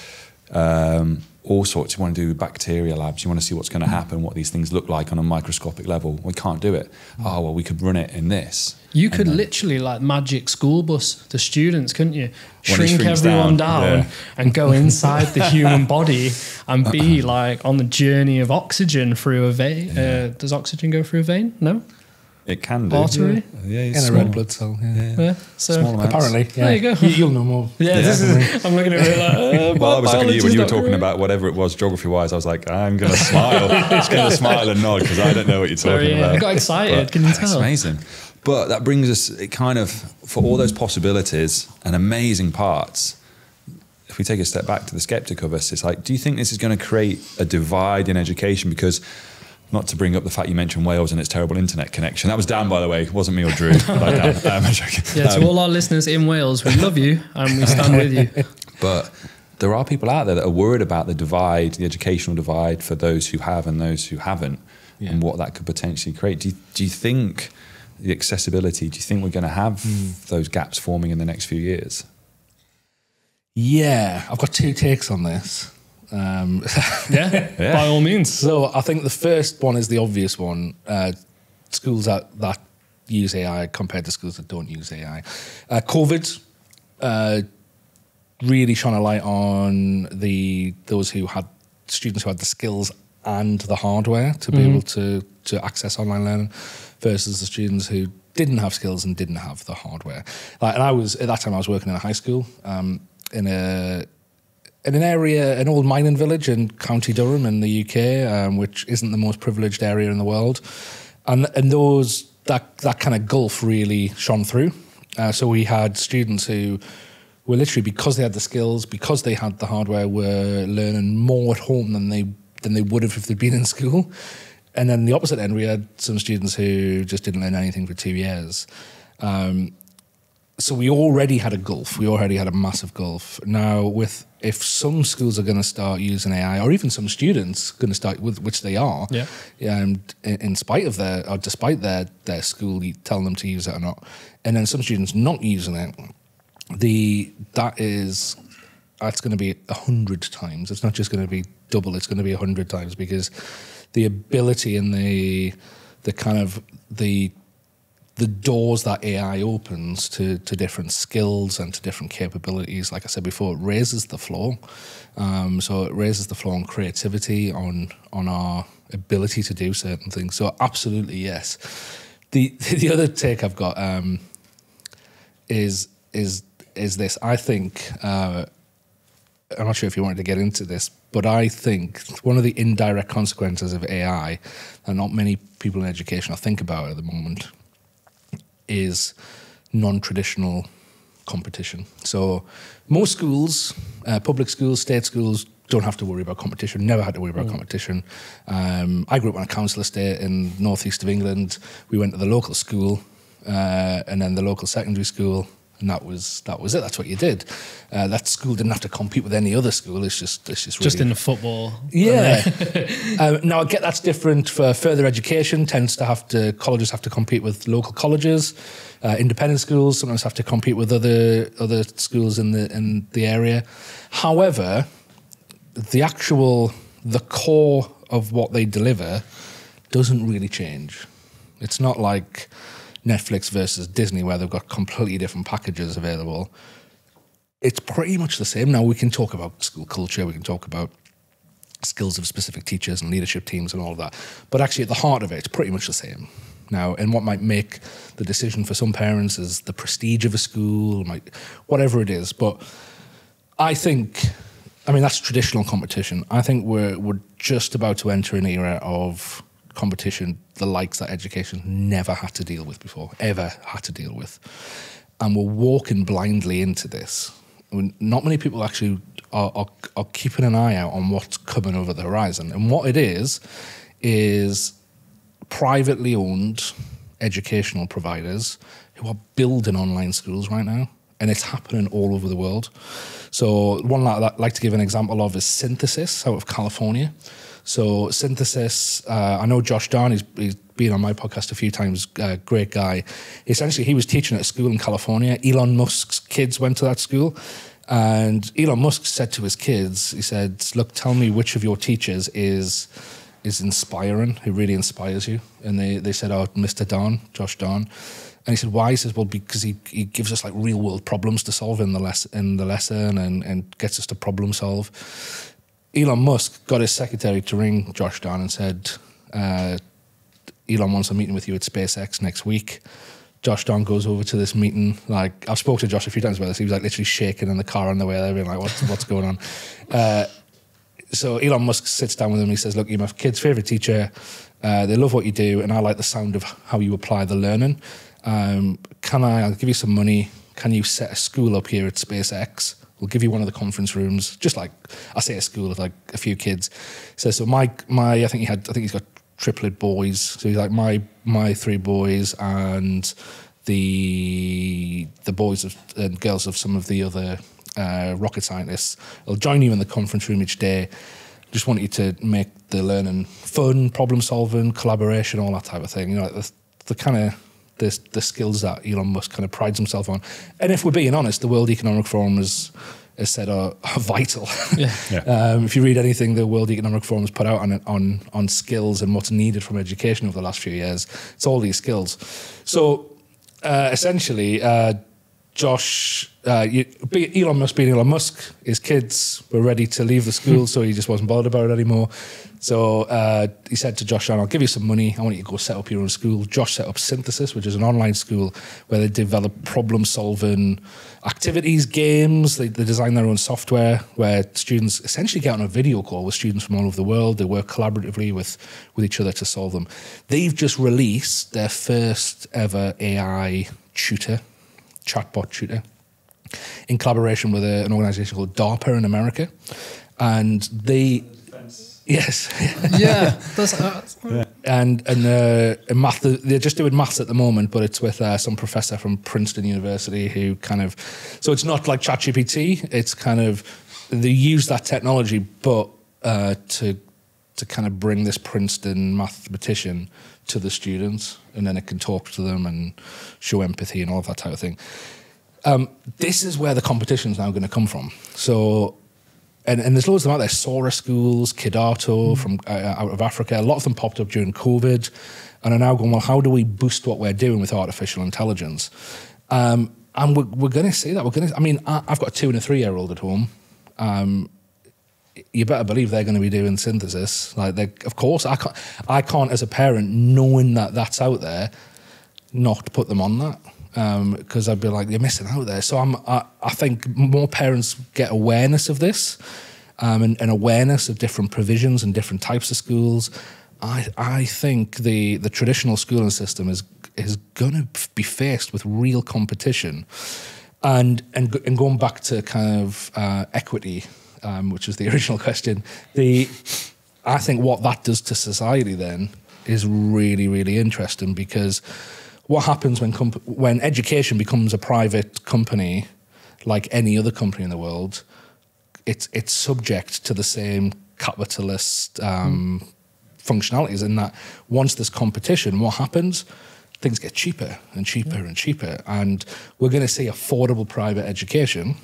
um, all sorts. You want to do bacteria labs. You want to see what's going to happen, what these things look like on a microscopic level. We can't do it. Oh well, we could run it in this. You could then, literally like magic school bus the students, couldn't you? Shrink everyone down, down yeah. and go inside the human body and be like on the journey of oxygen through a vein. Yeah. Uh, does oxygen go through a vein? No. It can do. Artery? Yeah, yeah in a red blood cell. Yeah. yeah. yeah. So apparently, yeah. There you go. You, will know more. Yeah, yeah. Is, I'm looking at it like. Uh, well, I was looking at you when you were talking about whatever it was geography wise. I was like, I'm going to smile, just going to smile and nod because I don't know what you're talking Sorry, about. I got excited. But, can you tell? It's amazing. But that brings us. It kind of for all those possibilities and amazing parts. If we take a step back to the skeptic of us, it's like, do you think this is going to create a divide in education? Because not to bring up the fact you mentioned Wales and its terrible internet connection. That was Dan, by the way. It wasn't me or Drew. um, yeah, to um, all our listeners in Wales, we love you and we stand with you. But there are people out there that are worried about the divide, the educational divide for those who have and those who haven't, Yeah. and what that could potentially create. Do you, do you think the accessibility? Do you think we're going to have those gaps forming in the next few years? Yeah, I've got two takes on this. Um, Yeah, Yeah. by all means. so I think the first one is the obvious one. Uh, schools that, that use AI compared to schools that don't use AI. Uh, COVID uh, really shone a light on the those who had students who had the skills and the hardware to be able to to access online learning versus the students who didn't have skills and didn't have the hardware. Like, and I was at that time I was working in a high school um, in a in an area, an old mining village in County Durham in the UK, um, which isn't the most privileged area in the world, and and those that that kind of gulf really shone through. Uh, so we had students who were literally because they had the skills, because they had the hardware, were learning more at home than they than they would have if they'd been in school. And then the opposite end, we had some students who just didn't learn anything for two years. Um, so we already had a gulf. We already had a massive gulf. Now, with if some schools are going to start using AI, or even some students going to start with which they are, Yeah. and in, in spite of their or despite their their school telling them to use it or not, and then some students not using it, the that is that's going to be a hundred times. It's not just going to be double. It's going to be a hundred times because the ability and the the kind of the the doors that AI opens to, to different skills and to different capabilities, like I said before, it raises the floor. Um, so it raises the floor on creativity, on on our ability to do certain things. So absolutely yes. The the other take I've got um, is is is this. I think uh, I'm not sure if you wanted to get into this, but I think one of the indirect consequences of AI that not many people in education are think about at the moment is non-traditional competition. So most schools, uh, public schools, state schools, don't have to worry about competition. Never had to worry about competition. Um, I grew up on a council estate in northeast of England. We went to the local school, uh, and then the local secondary school, and that was that was it. That's what you did. Uh, that school didn't have to compete with any other school. It's just it's just Just in the football. yeah. um, now I get that's different for further education. Tends to have to colleges have to compete with local colleges. Uh, independent schools sometimes have to compete with other other schools in the in the area. However, the actual the core of what they deliver doesn't really change. It's not like Netflix versus Disney where they've got completely different packages available. It's pretty much the same. Now we can talk about school culture, we can talk about skills of specific teachers and leadership teams and all of that. But actually, at the heart of it, it's pretty much the same. Now, and what might make the decision for some parents is the prestige of a school, might, whatever it is. But I think, I mean, that's traditional competition. I think we're we're just about to enter an era of competition, the likes that education never had to deal with before, ever had to deal with, and we're walking blindly into this. Not many people actually are, are, are keeping an eye out on what's coming over the horizon, and what it is is privately owned educational providers who are building online schools right now, and it's happening all over the world. So, one that I'd like to give an example of is Synthesis out of California. So, Synthesis, uh, I know Josh Dahn, he's, he's been on my podcast a few times, uh, great guy. Essentially, he was teaching at a school in California. Elon Musk's kids went to that school. And Elon Musk said to his kids, he said, Look, tell me which of your teachers is is inspiring, who really inspires you. And they, they said, Oh, Mr. Dahn, Josh Dahn. And he said, Why? He says, Well, because he, he gives us like real world problems to solve in the les- in the lesson and, and gets us to problem solve. Elon Musk got his secretary to ring Josh Dahn and said, uh, Elon wants a meeting with you at SpaceX next week. Josh Dahn goes over to this meeting. Like I've spoken to Josh a few times about this. He was like literally shaking in the car on the way there, being like, "What's what's going on?" Uh, so Elon Musk sits down with him. And he says, "Look, you're my kid's favorite teacher. Uh, they love what you do, and I like the sound of how you apply the learning. Um, can I? I'll give you some money. Can you set a school up here at SpaceX? We'll give you one of the conference rooms, just like I say, a school of like a few kids. So, so my my, I think he had, I think he's got triplet boys. So he's like my my three boys and the the boys of and girls of some of the other uh, rocket scientists. They'll join you in the conference room each day. Just want you to make the learning fun, problem solving, collaboration, all that type of thing. You know, the, the kind of the, the skills that Elon Musk kind of prides himself on. And if we're being honest, the World Economic Forum has, has said are, are vital. Yeah. Yeah. um, if you read anything the World Economic Forum has put out on, on, on skills and what's needed from education over the last few years, it's all these skills. So uh, essentially, uh, Josh, uh, you, be- Elon Musk being Elon Musk, his kids were ready to leave the school, so he just wasn't bothered about it anymore. So uh, he said to Josh, I'll give you some money. I want you to go set up your own school. Josh set up Synthesis, which is an online school where they develop problem solving activities, games. They, they design their own software where students essentially get on a video call with students from all over the world. They work collaboratively with, with each other to solve them. They've just released their first ever AI tutor chatbot tutor in collaboration with a, an organization called DARPA in America. And they, yes, yeah, that's, uh, and and uh, math, they're just doing maths at the moment, but it's with uh, some professor from Princeton University who kind of, so it's not like ChatGPT. It's kind of they use that technology, but uh, to to kind of bring this Princeton mathematician to the students, and then it can talk to them and show empathy and all of that type of thing. Um, this is where the competition is now going to come from. So and, and there's loads of them out there. Sora schools, Kidato from uh, out of Africa. A lot of them popped up during COVID, and are now going. Well, how do we boost what we're doing with artificial intelligence? Um, and we're, we're going to see that. We're going to. I mean, I, I've got a two and a three year old at home. Um, you better believe they're going to be doing synthesis. Like, they, of course, I can't. I can't, as a parent, knowing that that's out there, not put them on that because I'd be like, you're missing out there. So I'm, I, I think more parents get awareness of this um, and, and awareness of different provisions and different types of schools. I, I think the, the traditional schooling system is is going to be faced with real competition, and and and going back to kind of uh, equity, um, which was the original question. The I think what that does to society then is really really interesting because what happens when when education becomes a private company, like any other company in the world, it's it's subject to the same capitalist um, functionalities. In that, once there's competition, what happens? Things get cheaper and cheaper and cheaper, and we're going to see affordable private education.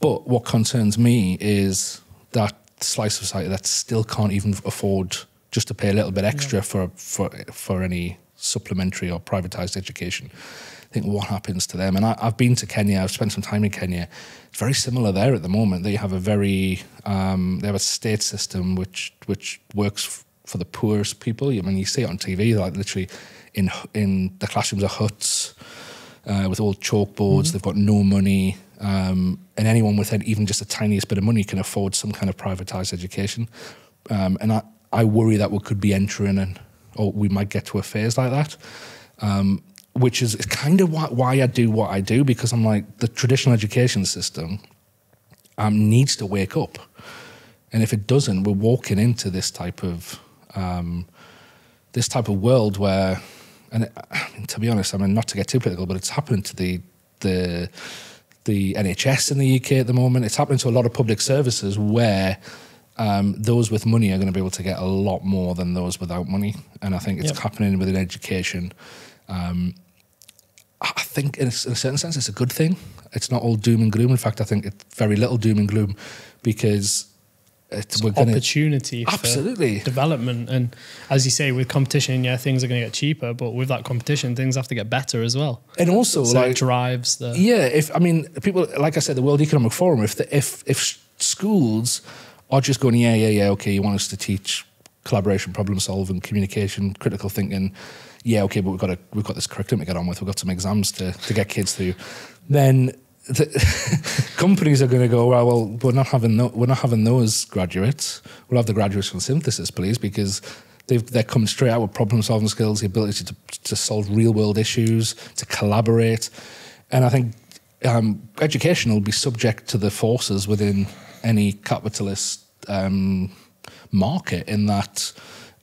But what concerns me is that slice of society that still can't even afford just to pay a little bit extra for, for for any supplementary or privatized education. I think what happens to them, and I, I've been to Kenya. I've spent some time in Kenya. It's very similar there at the moment. They have a very um, they have a state system which which works f- for the poorest people. I mean, you see it on TV, like literally in in the classrooms are huts uh, with old chalkboards. They've got no money, um, and anyone with even just the tiniest bit of money can afford some kind of privatized education. Um, and I, I worry that we could be entering, and or we might get to a phase like that. Um, which is kind of why, why I do what I do because I'm like the traditional education system um, needs to wake up, and if it doesn't, we're walking into this type of um, this type of world where, and it, to be honest, I mean not to get too political, but it's happened to the the the NHS in the UK at the moment. It's happening to a lot of public services where um, those with money are going to be able to get a lot more than those without money, and I think it's Yep. happening within education. Um, I think, in a, in a certain sense, it's a good thing. It's not all doom and gloom. In fact, I think it's very little doom and gloom because it's, we're going to opportunity for absolutely development. And as you say, with competition, yeah, things are going to get cheaper, but with that competition, things have to get better as well. and also So like it drives the. Yeah, if I mean people like I said, the World Economic Forum. If the, if if schools are just going, yeah, yeah, yeah, okay, you want us to teach collaboration, problem solving, communication, critical thinking, yeah, okay, but we've got to, we've got this curriculum to get on with. We've got some exams to to get kids through. Then the companies are going to go, well, well, we're not having no, we're not having those graduates. We'll have the graduates from synthesis, please, because. They've, they're coming straight out with problem solving skills, the ability to, to solve real world issues, to collaborate. And I think um, education will be subject to the forces within any capitalist um, market in that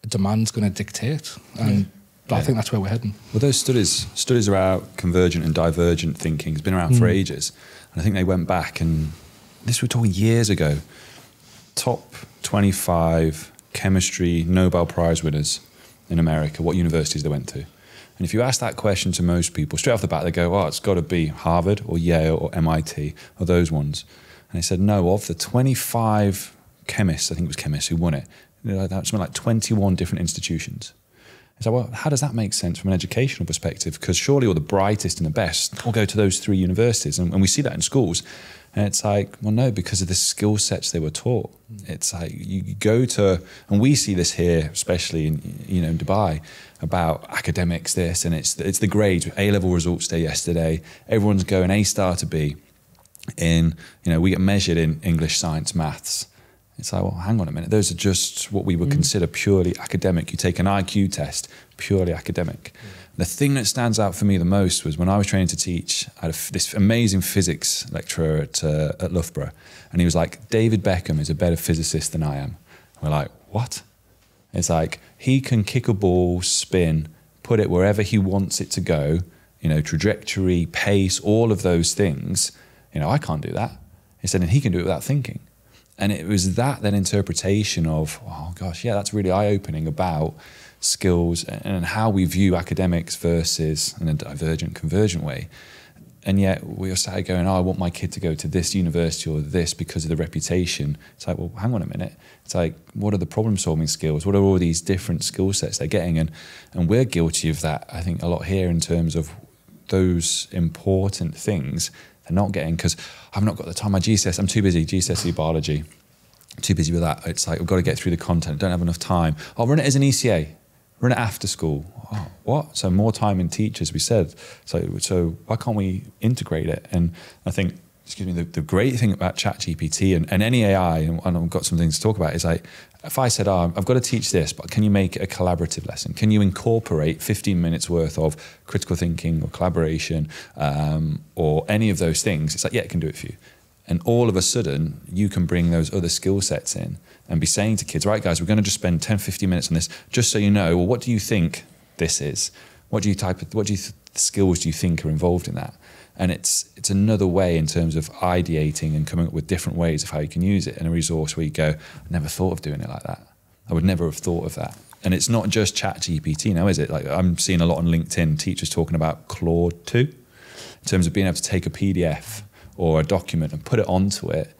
demand's going to dictate. And but I think that's where we're heading. Well, those studies studies about convergent and divergent thinking has been around for hmm. ages, and I think they went back and this we're talking years ago. Top twenty-five chemistry Nobel Prize winners in America. What universities they went to? And if you ask that question to most people, straight off the bat they go, "Oh, it's got to be Harvard or Yale or MIT or those ones." And they said, "No, of the twenty-five chemists, I think it was chemists who won it, you know, that's something like twenty-one different institutions." So, well, how does that make sense from an educational perspective? Because surely all the brightest and the best will go to those three universities, and, and we see that in schools. And it's like, well, no, because of the skill sets they were taught. It's like you go to, and we see this here, especially in you know in Dubai, about academics. This and it's it's the grades. A level results day yesterday. Everyone's going A star to B. In you know we get measured in English, science, maths. It's like, well, hang on a minute. Those are just what we would consider purely academic. You take an IQ test, purely academic. The thing that stands out for me the most was when I was training to teach. I had a f this amazing physics lecturer at, uh, at Loughborough, and he was like, "David Beckham is a better physicist than I am." We're like, "What?" It's like he can kick a ball, spin, put it wherever he wants it to go. You know, trajectory, pace, all of those things. You know, I can't do that. He said, and he can do it without thinking. And it was that then interpretation of, oh gosh, yeah, that's really eye opening about skills and how we view academics versus in a divergent, convergent way. And yet we are sat going, oh, I want my kid to go to this university or this because of the reputation. It's like, well, hang on a minute. It's like, what are the problem solving skills? What are all these different skill sets they're getting? And, and we're guilty of that, I think, a lot here in terms of those important things they're not getting because I've not got the time. My GCS, I'm too busy. GCSE biology, too busy with that. It's like I've got to get through the content. Don't have enough time. I'll run it as an ECA. Run it after school. Oh, what? So more time in teachers. We said. So so why can't we integrate it? And I think excuse me, the, the great thing about ChatGPT and, and any AI, and, and I've got some things to talk about, is like if I said, oh, I've got to teach this, but can you make a collaborative lesson? Can you incorporate 15 minutes worth of critical thinking or collaboration um, or any of those things? It's like, yeah, it can do it for you. And all of a sudden, you can bring those other skill sets in and be saying to kids, right, guys, we're going to just spend 10, 15 minutes on this, just so you know, well, what do you think this is? What do you type of, what do you skills do you think are involved in that? And it's it's another way in terms of ideating and coming up with different ways of how you can use it. And a resource where you go I never thought of doing it like that. I would never have thought of that. And it's not just chat GPT now is it? Like I'm seeing a lot on LinkedIn teachers talking about Claude 2 in terms of being able to take a PDF or a document and put it onto it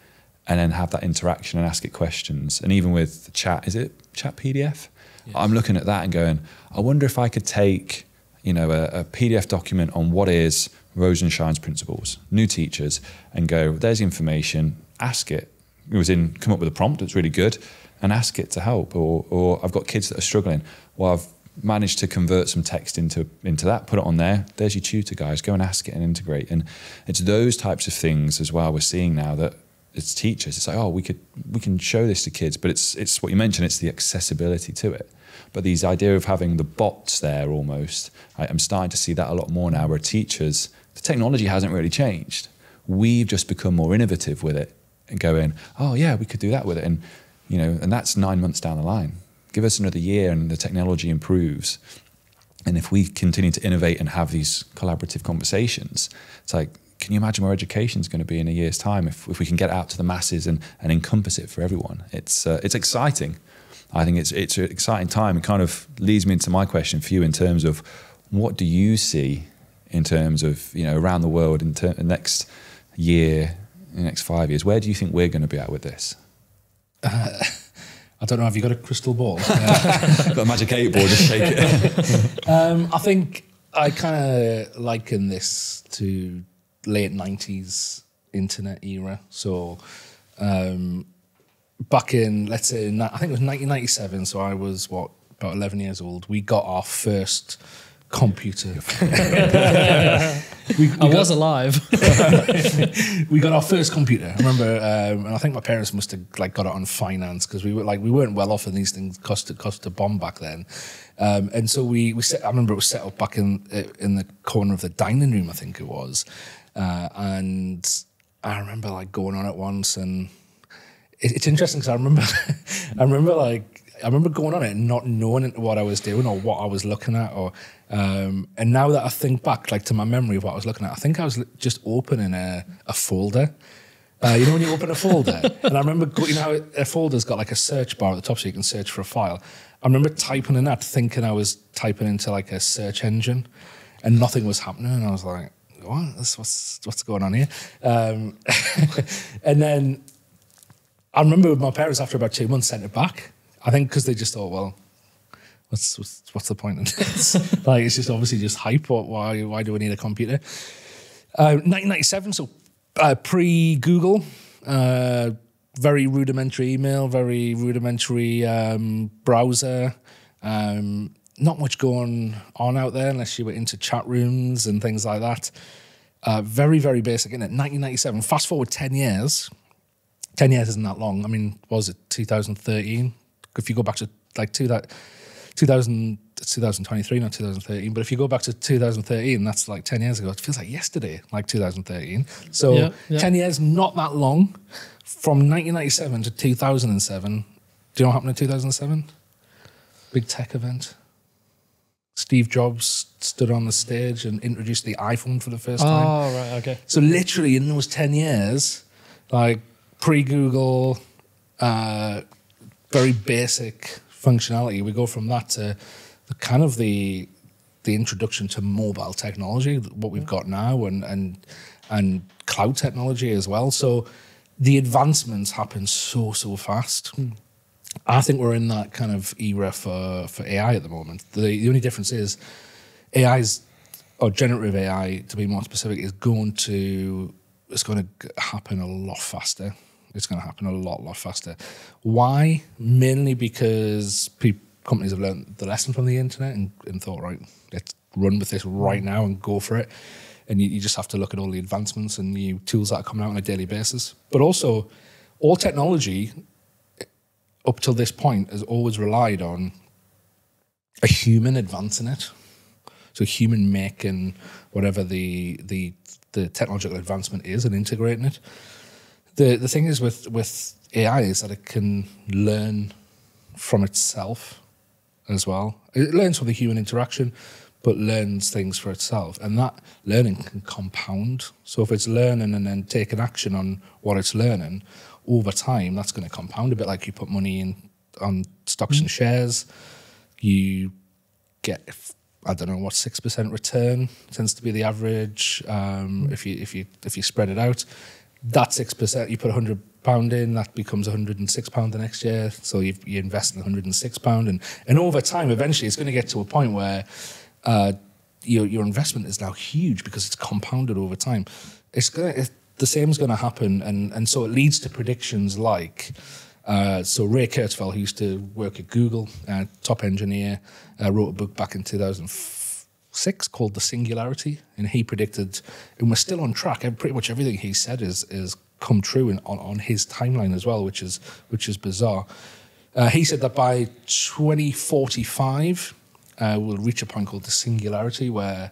and then have that interaction and ask it questions. And even with chat is it chat PDF yes. I'm looking at that and going I wonder if I could take you know a, a PDF document on what is Rosenshine's principles, new teachers, and go, there's information, ask it. It was in, come up with a prompt that's really good, and ask it to help. Or, or I've got kids that are struggling. Well, I've managed to convert some text into into that, put it on there. There's your tutor, guys. Go and ask it and integrate. And it's those types of things as well we're seeing now that it's teachers. It's like, oh, we could we can show this to kids, but it's it's what you mentioned. It's the accessibility to it. But these idea of having the bots there almost, I, I'm starting to see that a lot more now, where teachers the technology hasn't really changed. We've just become more innovative with it and going, oh yeah, we could do that with it. And you know, and that's nine months down the line. Give us another year and the technology improves. And if we continue to innovate and have these collaborative conversations, it's like, can you imagine where education is going to be in a year's time if, if we can get out to the masses and, and encompass it for everyone? It's, uh, it's exciting. I think it's, it's an exciting time. It kind of leads me into my question for you in terms of what do you see in terms of you know around the world in the next year, the next five years? Where do you think we're going to be at with this? Uh, I don't know. Have you got a crystal ball? Uh, got a magic eight ball? Just shake it. um, I think I kind of liken this to late nineties internet era. So. Um, back in let's say I think it was 1997 so I was what about 11 years old we got our first computer. we, we I got, was alive. we got our first computer. I remember, um, and I think my parents must have like got it on finance because we were like we weren't well off, and these things cost cost a bomb back then. Um, and so we we set, I remember it was set up back in in the corner of the dining room, I think it was, uh, and I remember like going on it once, and it, it's interesting because I remember I remember like I remember going on it and not knowing what I was doing or what I was looking at, or um, and now that I think back, like to my memory of what I was looking at, I think I was just opening a, a folder. Uh, you know when you open a folder, and I remember go- you know a folder's got like a search bar at the top so you can search for a file. I remember typing in that, thinking I was typing into like a search engine, and nothing was happening, and I was like, "What? What's what's going on here?" Um, and then I remember my parents after about two months sent it back. I think because they just thought, well, what's what's, what's the point in this? like it's just obviously just hype. Why why do we need a computer? Uh, 1997, so uh, pre Google, uh, very rudimentary email, very rudimentary um, browser. Um, not much going on out there unless you were into chat rooms and things like that. Uh, very very basic in it. 1997. Fast forward 10 years. 10 years isn't that long. I mean, was it 2013? If you go back to like two that 2000 it's 2023 not 2013 but if you go back to 2013 that's like 10 years ago it feels like yesterday like 2013 so Yeah, yeah. 10 years not that long from 1997 to 2007 do you know what happened in 2007 big tech event. Steve Jobs stood on the stage and introduced the iPhone for the first time. Oh, right, okay. so literally in those 10 years, like pre-Google, uh, very basic functionality, we go from that to the kind of the the introduction to mobile technology, what we've got now, and and and cloud technology as well. So the advancements happen so so fast. Hmm. I think we're in that kind of era for for AI at the moment. The, the only difference is AI's or generative AI, to be more specific, is going to it's going to happen a lot faster. It's going to happen a lot, lot faster. Why? Mainly because companies have learned the lesson from the internet and, and thought, right, let's run with this right now and go for it. And you, you just have to look at all the advancements and new tools that are coming out on a daily basis. But also, all technology eh, up till this point has always relied on a human advancing it. So human making whatever the the the technological advancement is and integrating it. The the thing is with with AI is that it can learn from itself as well. It learns from the human interaction, but learns things for itself. And that learning can compound. So if it's learning and then taking action on what it's learning over time, that's going to compound a bit like you put money in on stocks and shares. You get I don't know what six percent return tends to be the average. Um, if you if you if you spread it out, that six percent you put hundred pound in, that becomes hundred and six pound the next year. So you you invest in hundred and six pound, and and over time, eventually, it's going to get to a point where uh, your your investment is now huge because it's compounded over time. It's gonna it, the same is going to happen, and and so it leads to predictions like. Uh, so Ray Kurzweil, who used to work at Google, uh, top engineer, uh, wrote a book back in 2006 called The Singularity, and he predicted, and we're still on track. Pretty much everything he said is is come true in, on on his timeline as well, which is which is bizarre. Uh, he said that by 2045, uh, we'll reach a point called the singularity, where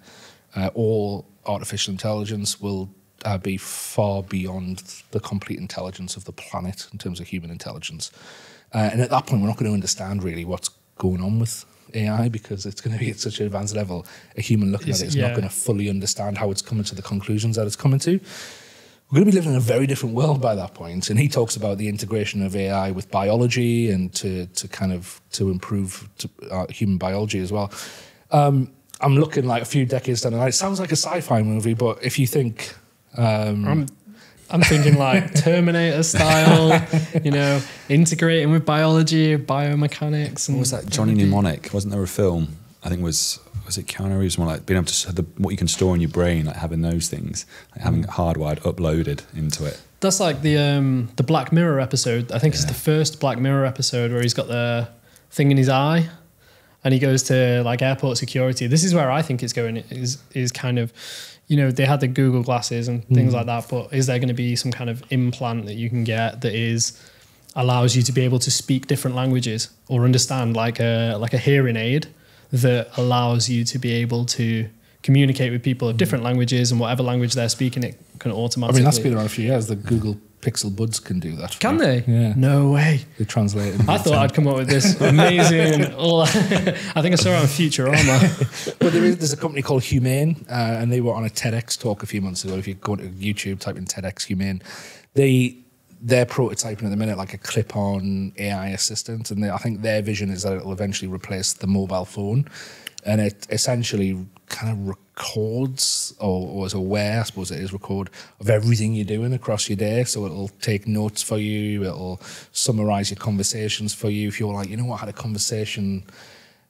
uh, all artificial intelligence will uh, be far beyond the complete intelligence of the planet in terms of human intelligence. Uh, and at that point, we're not going to understand really what's going on with AI because it's going to be at such an advanced level. A human looking It's- at it is not going to fully understand how it's coming to the conclusions that it's coming to. We're going to be living in a very different world by that point. And he talks about the integration of AI with biology and to, to kind of to improve to, uh, human biology as well. Um, I'm looking like a few decades down the line. It sounds like a sci-fi movie, but if you think um, I'm thinking like Terminator style, you know, integrating with biology, biomechanics. And What was that? Johnny Mnemonic. Wasn't there a film? I think it was was it Keanu Reeves? More like being able to the, what you can store in your brain, like having those things, like having it hardwired, uploaded into it. That's like the um, the Black Mirror episode. I think it's the first Black Mirror episode where he's got the thing in his eye, and he goes to like airport security. This is where I think it's going. Is is kind of, you know, they had the Google glasses and things hmm. like that. But is there going to be some kind of implant that you can get that is allows you to be able to speak different languages or understand like a like a hearing aid that allows you to be able to communicate with people of hmm. different languages and whatever language they're speaking it can automatically I mean, that's been around a few years. The Google Pixel Buds can do that. Can they? Yeah. No way. They translate. I thought I'd come up with this amazing. I think I saw it on Futurama. but there is there's a company called Humane, uh, and they were on a TEDx talk a few months ago. If you go to YouTube, type in TEDx Humane, they they're prototyping at the minute like a clip-on AI assistant, and they, I think their vision is that it'll eventually replace the mobile phone, and it essentially kind of records or, or is aware, I suppose it is record of everything you're doing across your day. So it'll take notes for you, it'll summarize your conversations for you. If you're like, you know what, I had a conversation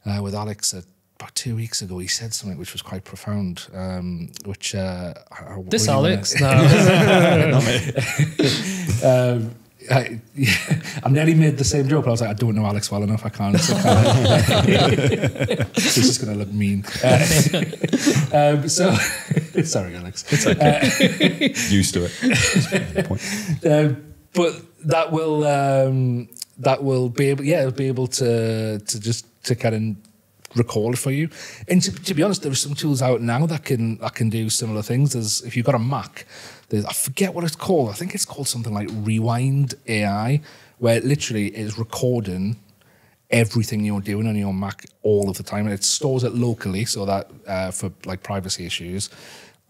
uh, with Alex at about two weeks ago, he said something which was quite profound. Um, which uh, I- I- This what do you Alex. wanna- No. um, I, I nearly made the same joke, but I was like, I don't know Alex well enough. I can't. I can't. this is going to look mean. Uh, um, so, sorry, Alex. It's okay. Uh, Used to it. Um, but that will um, that will be able, yeah, be able to to just to kind of recall it for you. And to, to be honest, there are some tools out now that can that can do similar things. There's if you've got a Mac, there's, I forget what it's called. I think it's called something like Rewind AI, where it literally is recording everything you're doing on your Mac all of the time, and it stores it locally so that uh, for like privacy issues.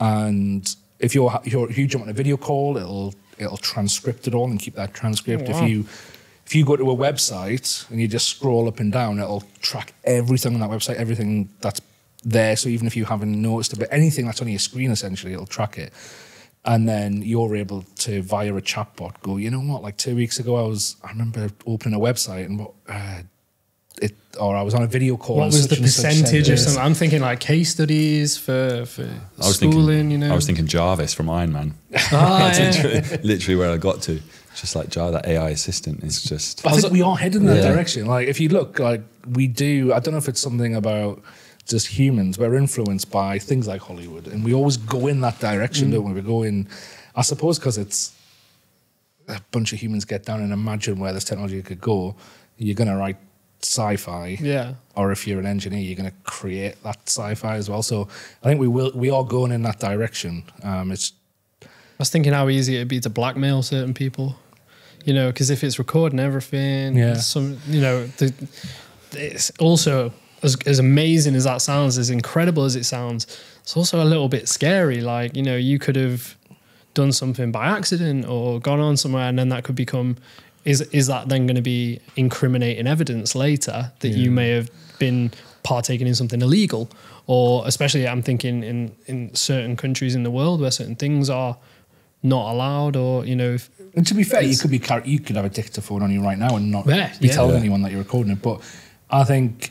And if you're you're, you jump on a video call, it'll it'll transcript it all and keep that transcript. wow. If you if you go to a website and you just scroll up and down, it'll track everything on that website, everything that's there. So even if you haven't noticed it, but anything that's on your screen, essentially, it'll track it. And then you're able to, via a chatbot, go, you know what? Like two weeks ago, I was, I remember opening a website and what, uh, it, or I was on a video call. What was the and such said percentage of this. some? I'm thinking like case studies for for I was schooling. thinking, you know, I was thinking Jarvis from Iron Man. Ah, That's yeah. literally, literally where I got to. Just like Jar, that AI assistant is just. I think we are heading in that Yeah. direction. Like, if you look, like we do. I don't know if it's something about just humans. We're influenced by things like Hollywood, and we always go in that direction, don't we? We go in. I suppose because it's a bunch of humans get down and imagine where this technology could go. You're gonna write sci-fi, Yeah. or if you're an engineer, you're going to create that sci-fi as well. So I think we will. We are going in that direction. Um, it's I was thinking how easy it'd be to blackmail certain people. You know, because if it's recording everything, Yeah. some you know, the, it's also as as amazing as that sounds, as incredible as it sounds, it's also a little bit scary. Like you know, you could have done something by accident or gone on somewhere, and then that could become. Is is that then going to be incriminating evidence later that you may have been partaking in something illegal, or especially I'm thinking in in certain countries in the world where certain things are not allowed, or you know, if, and to be fair, you could be you could have a dictaphone on you right now and not Yeah, be yeah. telling Yeah. anyone that you're recording it. But I think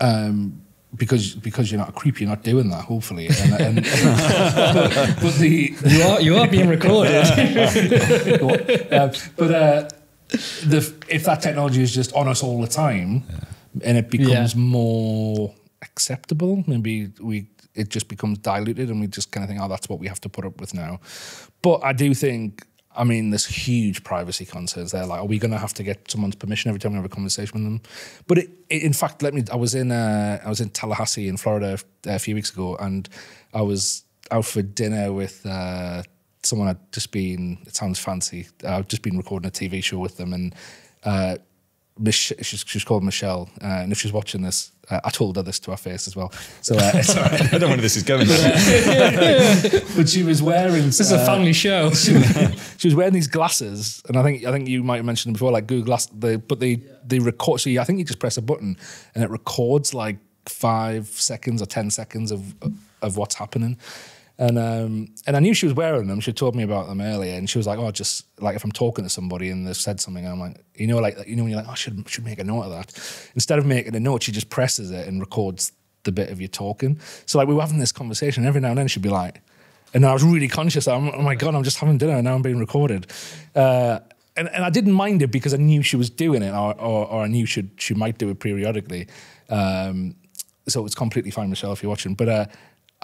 um, because because you're not a creep, you're not doing that. Hopefully, and, and, but, but the you are you are being recorded. um, but uh, the if that technology is just on us all the time, and it becomes Yeah. more acceptable, maybe we it just becomes diluted, and we just kind of think, oh, that's what we have to put up with now. But I do think. I mean, there's huge privacy concerns there. Like, are we going to have to get someone's permission every time we have a conversation with them? But it, it, in fact, let me. I was in uh, I was in Tallahassee in Florida a few weeks ago, and I was out for dinner with uh, someone I'd just been. It sounds fancy. I've just been recording a TV show with them, and uh, Mich- she's, she's called Michelle. Uh, and if she's watching this, uh, I told her this to her face as well. So uh, it's all right. I don't know where this is going. But she was wearing. this is a family show. she was wearing these glasses, and I think I think you might have mentioned them before, like Google Glass. They, but they they record. So you, I think you just press a button, and it records like five seconds or ten seconds of of what's happening. And um, and I knew she was wearing them. She told me about them earlier, and she was like, "Oh, just like if I'm talking to somebody and they've said something, I'm like, you know, like you know, when you're like, oh, I should should make a note of that. Instead of making a note, she just presses it and records the bit of you talking. So like we were having this conversation, every now and then she'd be like, and I was really conscious. I'm, oh my god, I'm just having dinner and now I'm being recorded. Uh, and, and I didn't mind it because I knew she was doing it, or, or, or I knew she she might do it periodically. Um, so it's completely fine, Michelle, if you're watching. But uh,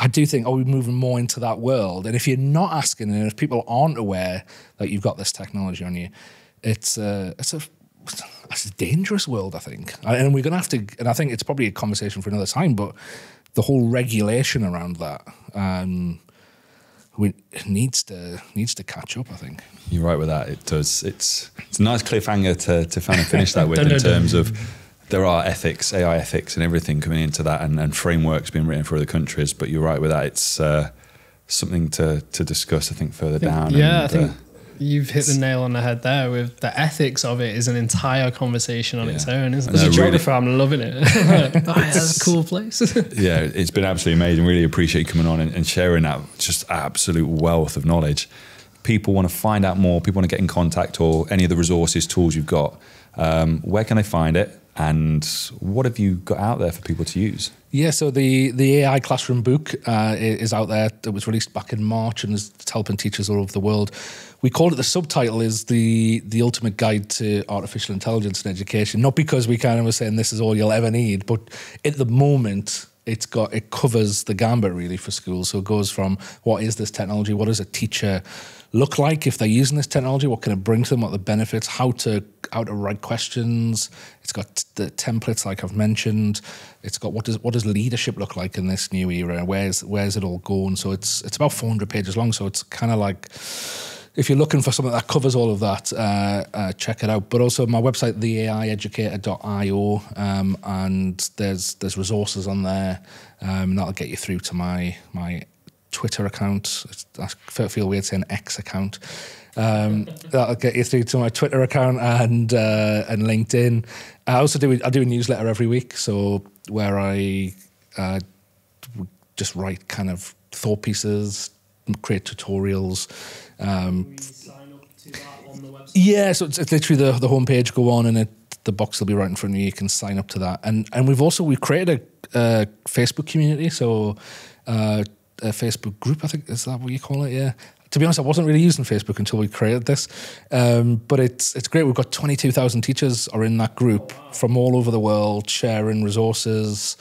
I do think, are we moving more into that world? And if you're not asking, and if people aren't aware that you've got this technology on you, it's uh, it's a it's a dangerous world, I think. And we're going to have to, and I think it's probably a conversation for another time, but the whole regulation around that. Um, we needs to needs to catch up. I think. You're right with that. It does. It's it's a nice cliffhanger to to kind of finish that with in terms of there are ethics, AI ethics, and everything coming into that, and, and frameworks being written for other countries. But you're right with that. It's uh, something to to discuss. I think further down. yeah, I think uh, you've hit the nail on the head there with the ethics of it is an entire conversation on its own, isn't I it? As a know, really. geographer, I'm loving it. oh, yeah, that's a cool place. yeah, it's been absolutely amazing. Really appreciate you coming on and, and sharing that just absolute wealth of knowledge. People want to find out more. People want to get in contact or any of the resources, tools you've got. Um, where can they find it? And what have you got out there for people to use? Yeah, so the the AI classroom book uh, is out there. It was released back in March and is helping teachers all over the world. We called it the subtitle is the the ultimate guide to artificial intelligence in education. Not because we kind of were saying this is all you'll ever need, but at the moment it's got it covers the gambit really for schools. So it goes from what is this technology, What is a teacher look like if they're using this technology, what can it bring to them, what the benefits, how to how to write questions. It's got the templates like I've mentioned. It's got what does what does leadership look like in this new era? Where's where's it all going? So it's it's about 400 pages long. So it's kind of like if you're looking for something that covers all of that, uh, uh, check it out. But also my website, theaieducator.io, um, and there's there's resources on there um, that'll get you through to my my Twitter account. It's, I feel weird saying X account. Um, that'll get you through to my Twitter account and uh, and LinkedIn. I also do I do a newsletter every week, so where I uh, just write kind of thought pieces, create tutorials. Um, sign up to that on the website. yeah, so it's, it's literally the the homepage. Go on and it the box will be right in front of you. You can sign up to that, and and we've also we've created a, a Facebook community, so uh, a Facebook group. I think is that what you call it? Yeah. To be honest, I wasn't really using Facebook until we created this, um, but it's it's great. We've got twenty two thousand teachers are in that group from all over the world, sharing resources,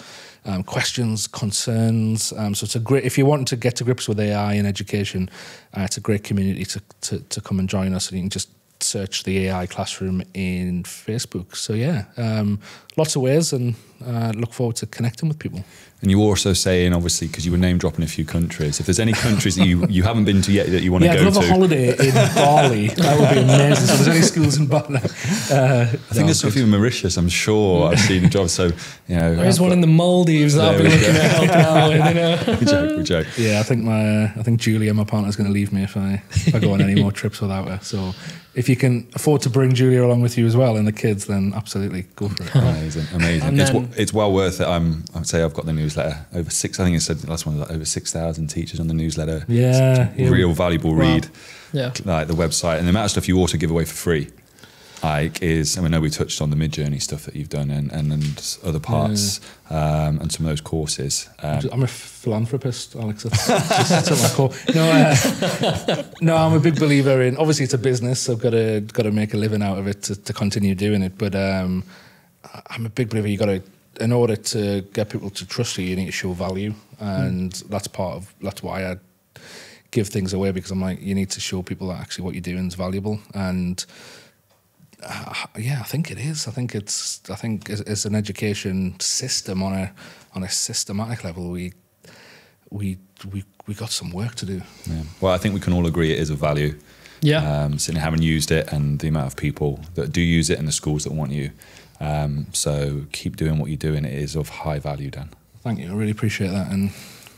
um, questions, concerns. Um, so it's a great if you want to get to grips with AI in education, uh, it's a great community to, to to come and join us, and you can just search the AI classroom in Facebook. So yeah, um, lots of ways, and uh, look forward to connecting with people. And you were also saying, obviously, because you were name dropping a few countries, if there's any countries that you, you haven't been to yet that you want Yeah, to go to, a holiday in Bali. That would be amazing. So, if there's any schools in Bali? Uh, I think there's a few in Mauritius. I'm sure I've seen jobs. So you know, There's one in the Maldives that I've been looking at helping out with. You know? we joke, we joke. Yeah, I think my I think Julia, my partner's going to leave me if I if I go on any more trips without her. So if you can afford to bring Julia along with you as well and the kids, then absolutely go for it. Amazing, amazing. It's, then- w- it's well worth it. I'm, I would say I've got the newsletter over six. I think it said the last one was like over six thousand teachers on the newsletter. Yeah, It's a yeah. real valuable Wow. read. Yeah. Like the website and the amount of stuff you also give away for free. Like is, I mean, I know we touched on the Midjourney stuff that you've done and, and, and other parts um, and some of those courses. Um, I'm a philanthropist, Alex. No, uh, no, I'm a big believer in. Obviously, it's a business. So I've got to got to make a living out of it to, to continue doing it. But um, I'm a big believer. you've got to, in order to get people to trust you, you need to show value, and that's part of that's why I give things away because I'm like, you need to show people that actually what you're doing is valuable and. Uh, yeah, I think it is. I think it's. I think as, as an education system on a on a systematic level, we we we we got some work to do. yeah. Well, I think we can all agree it is of value. Yeah. Um, certainly having used it and the amount of people that do use it and the schools that want you. Um, so keep doing what you're doing. It is of high value, Dan. Thank you. I really appreciate that, and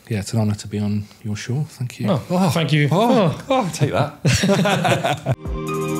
yeah, it's an honour to be on your show. Thank you. Oh, thank you. Oh, oh take that.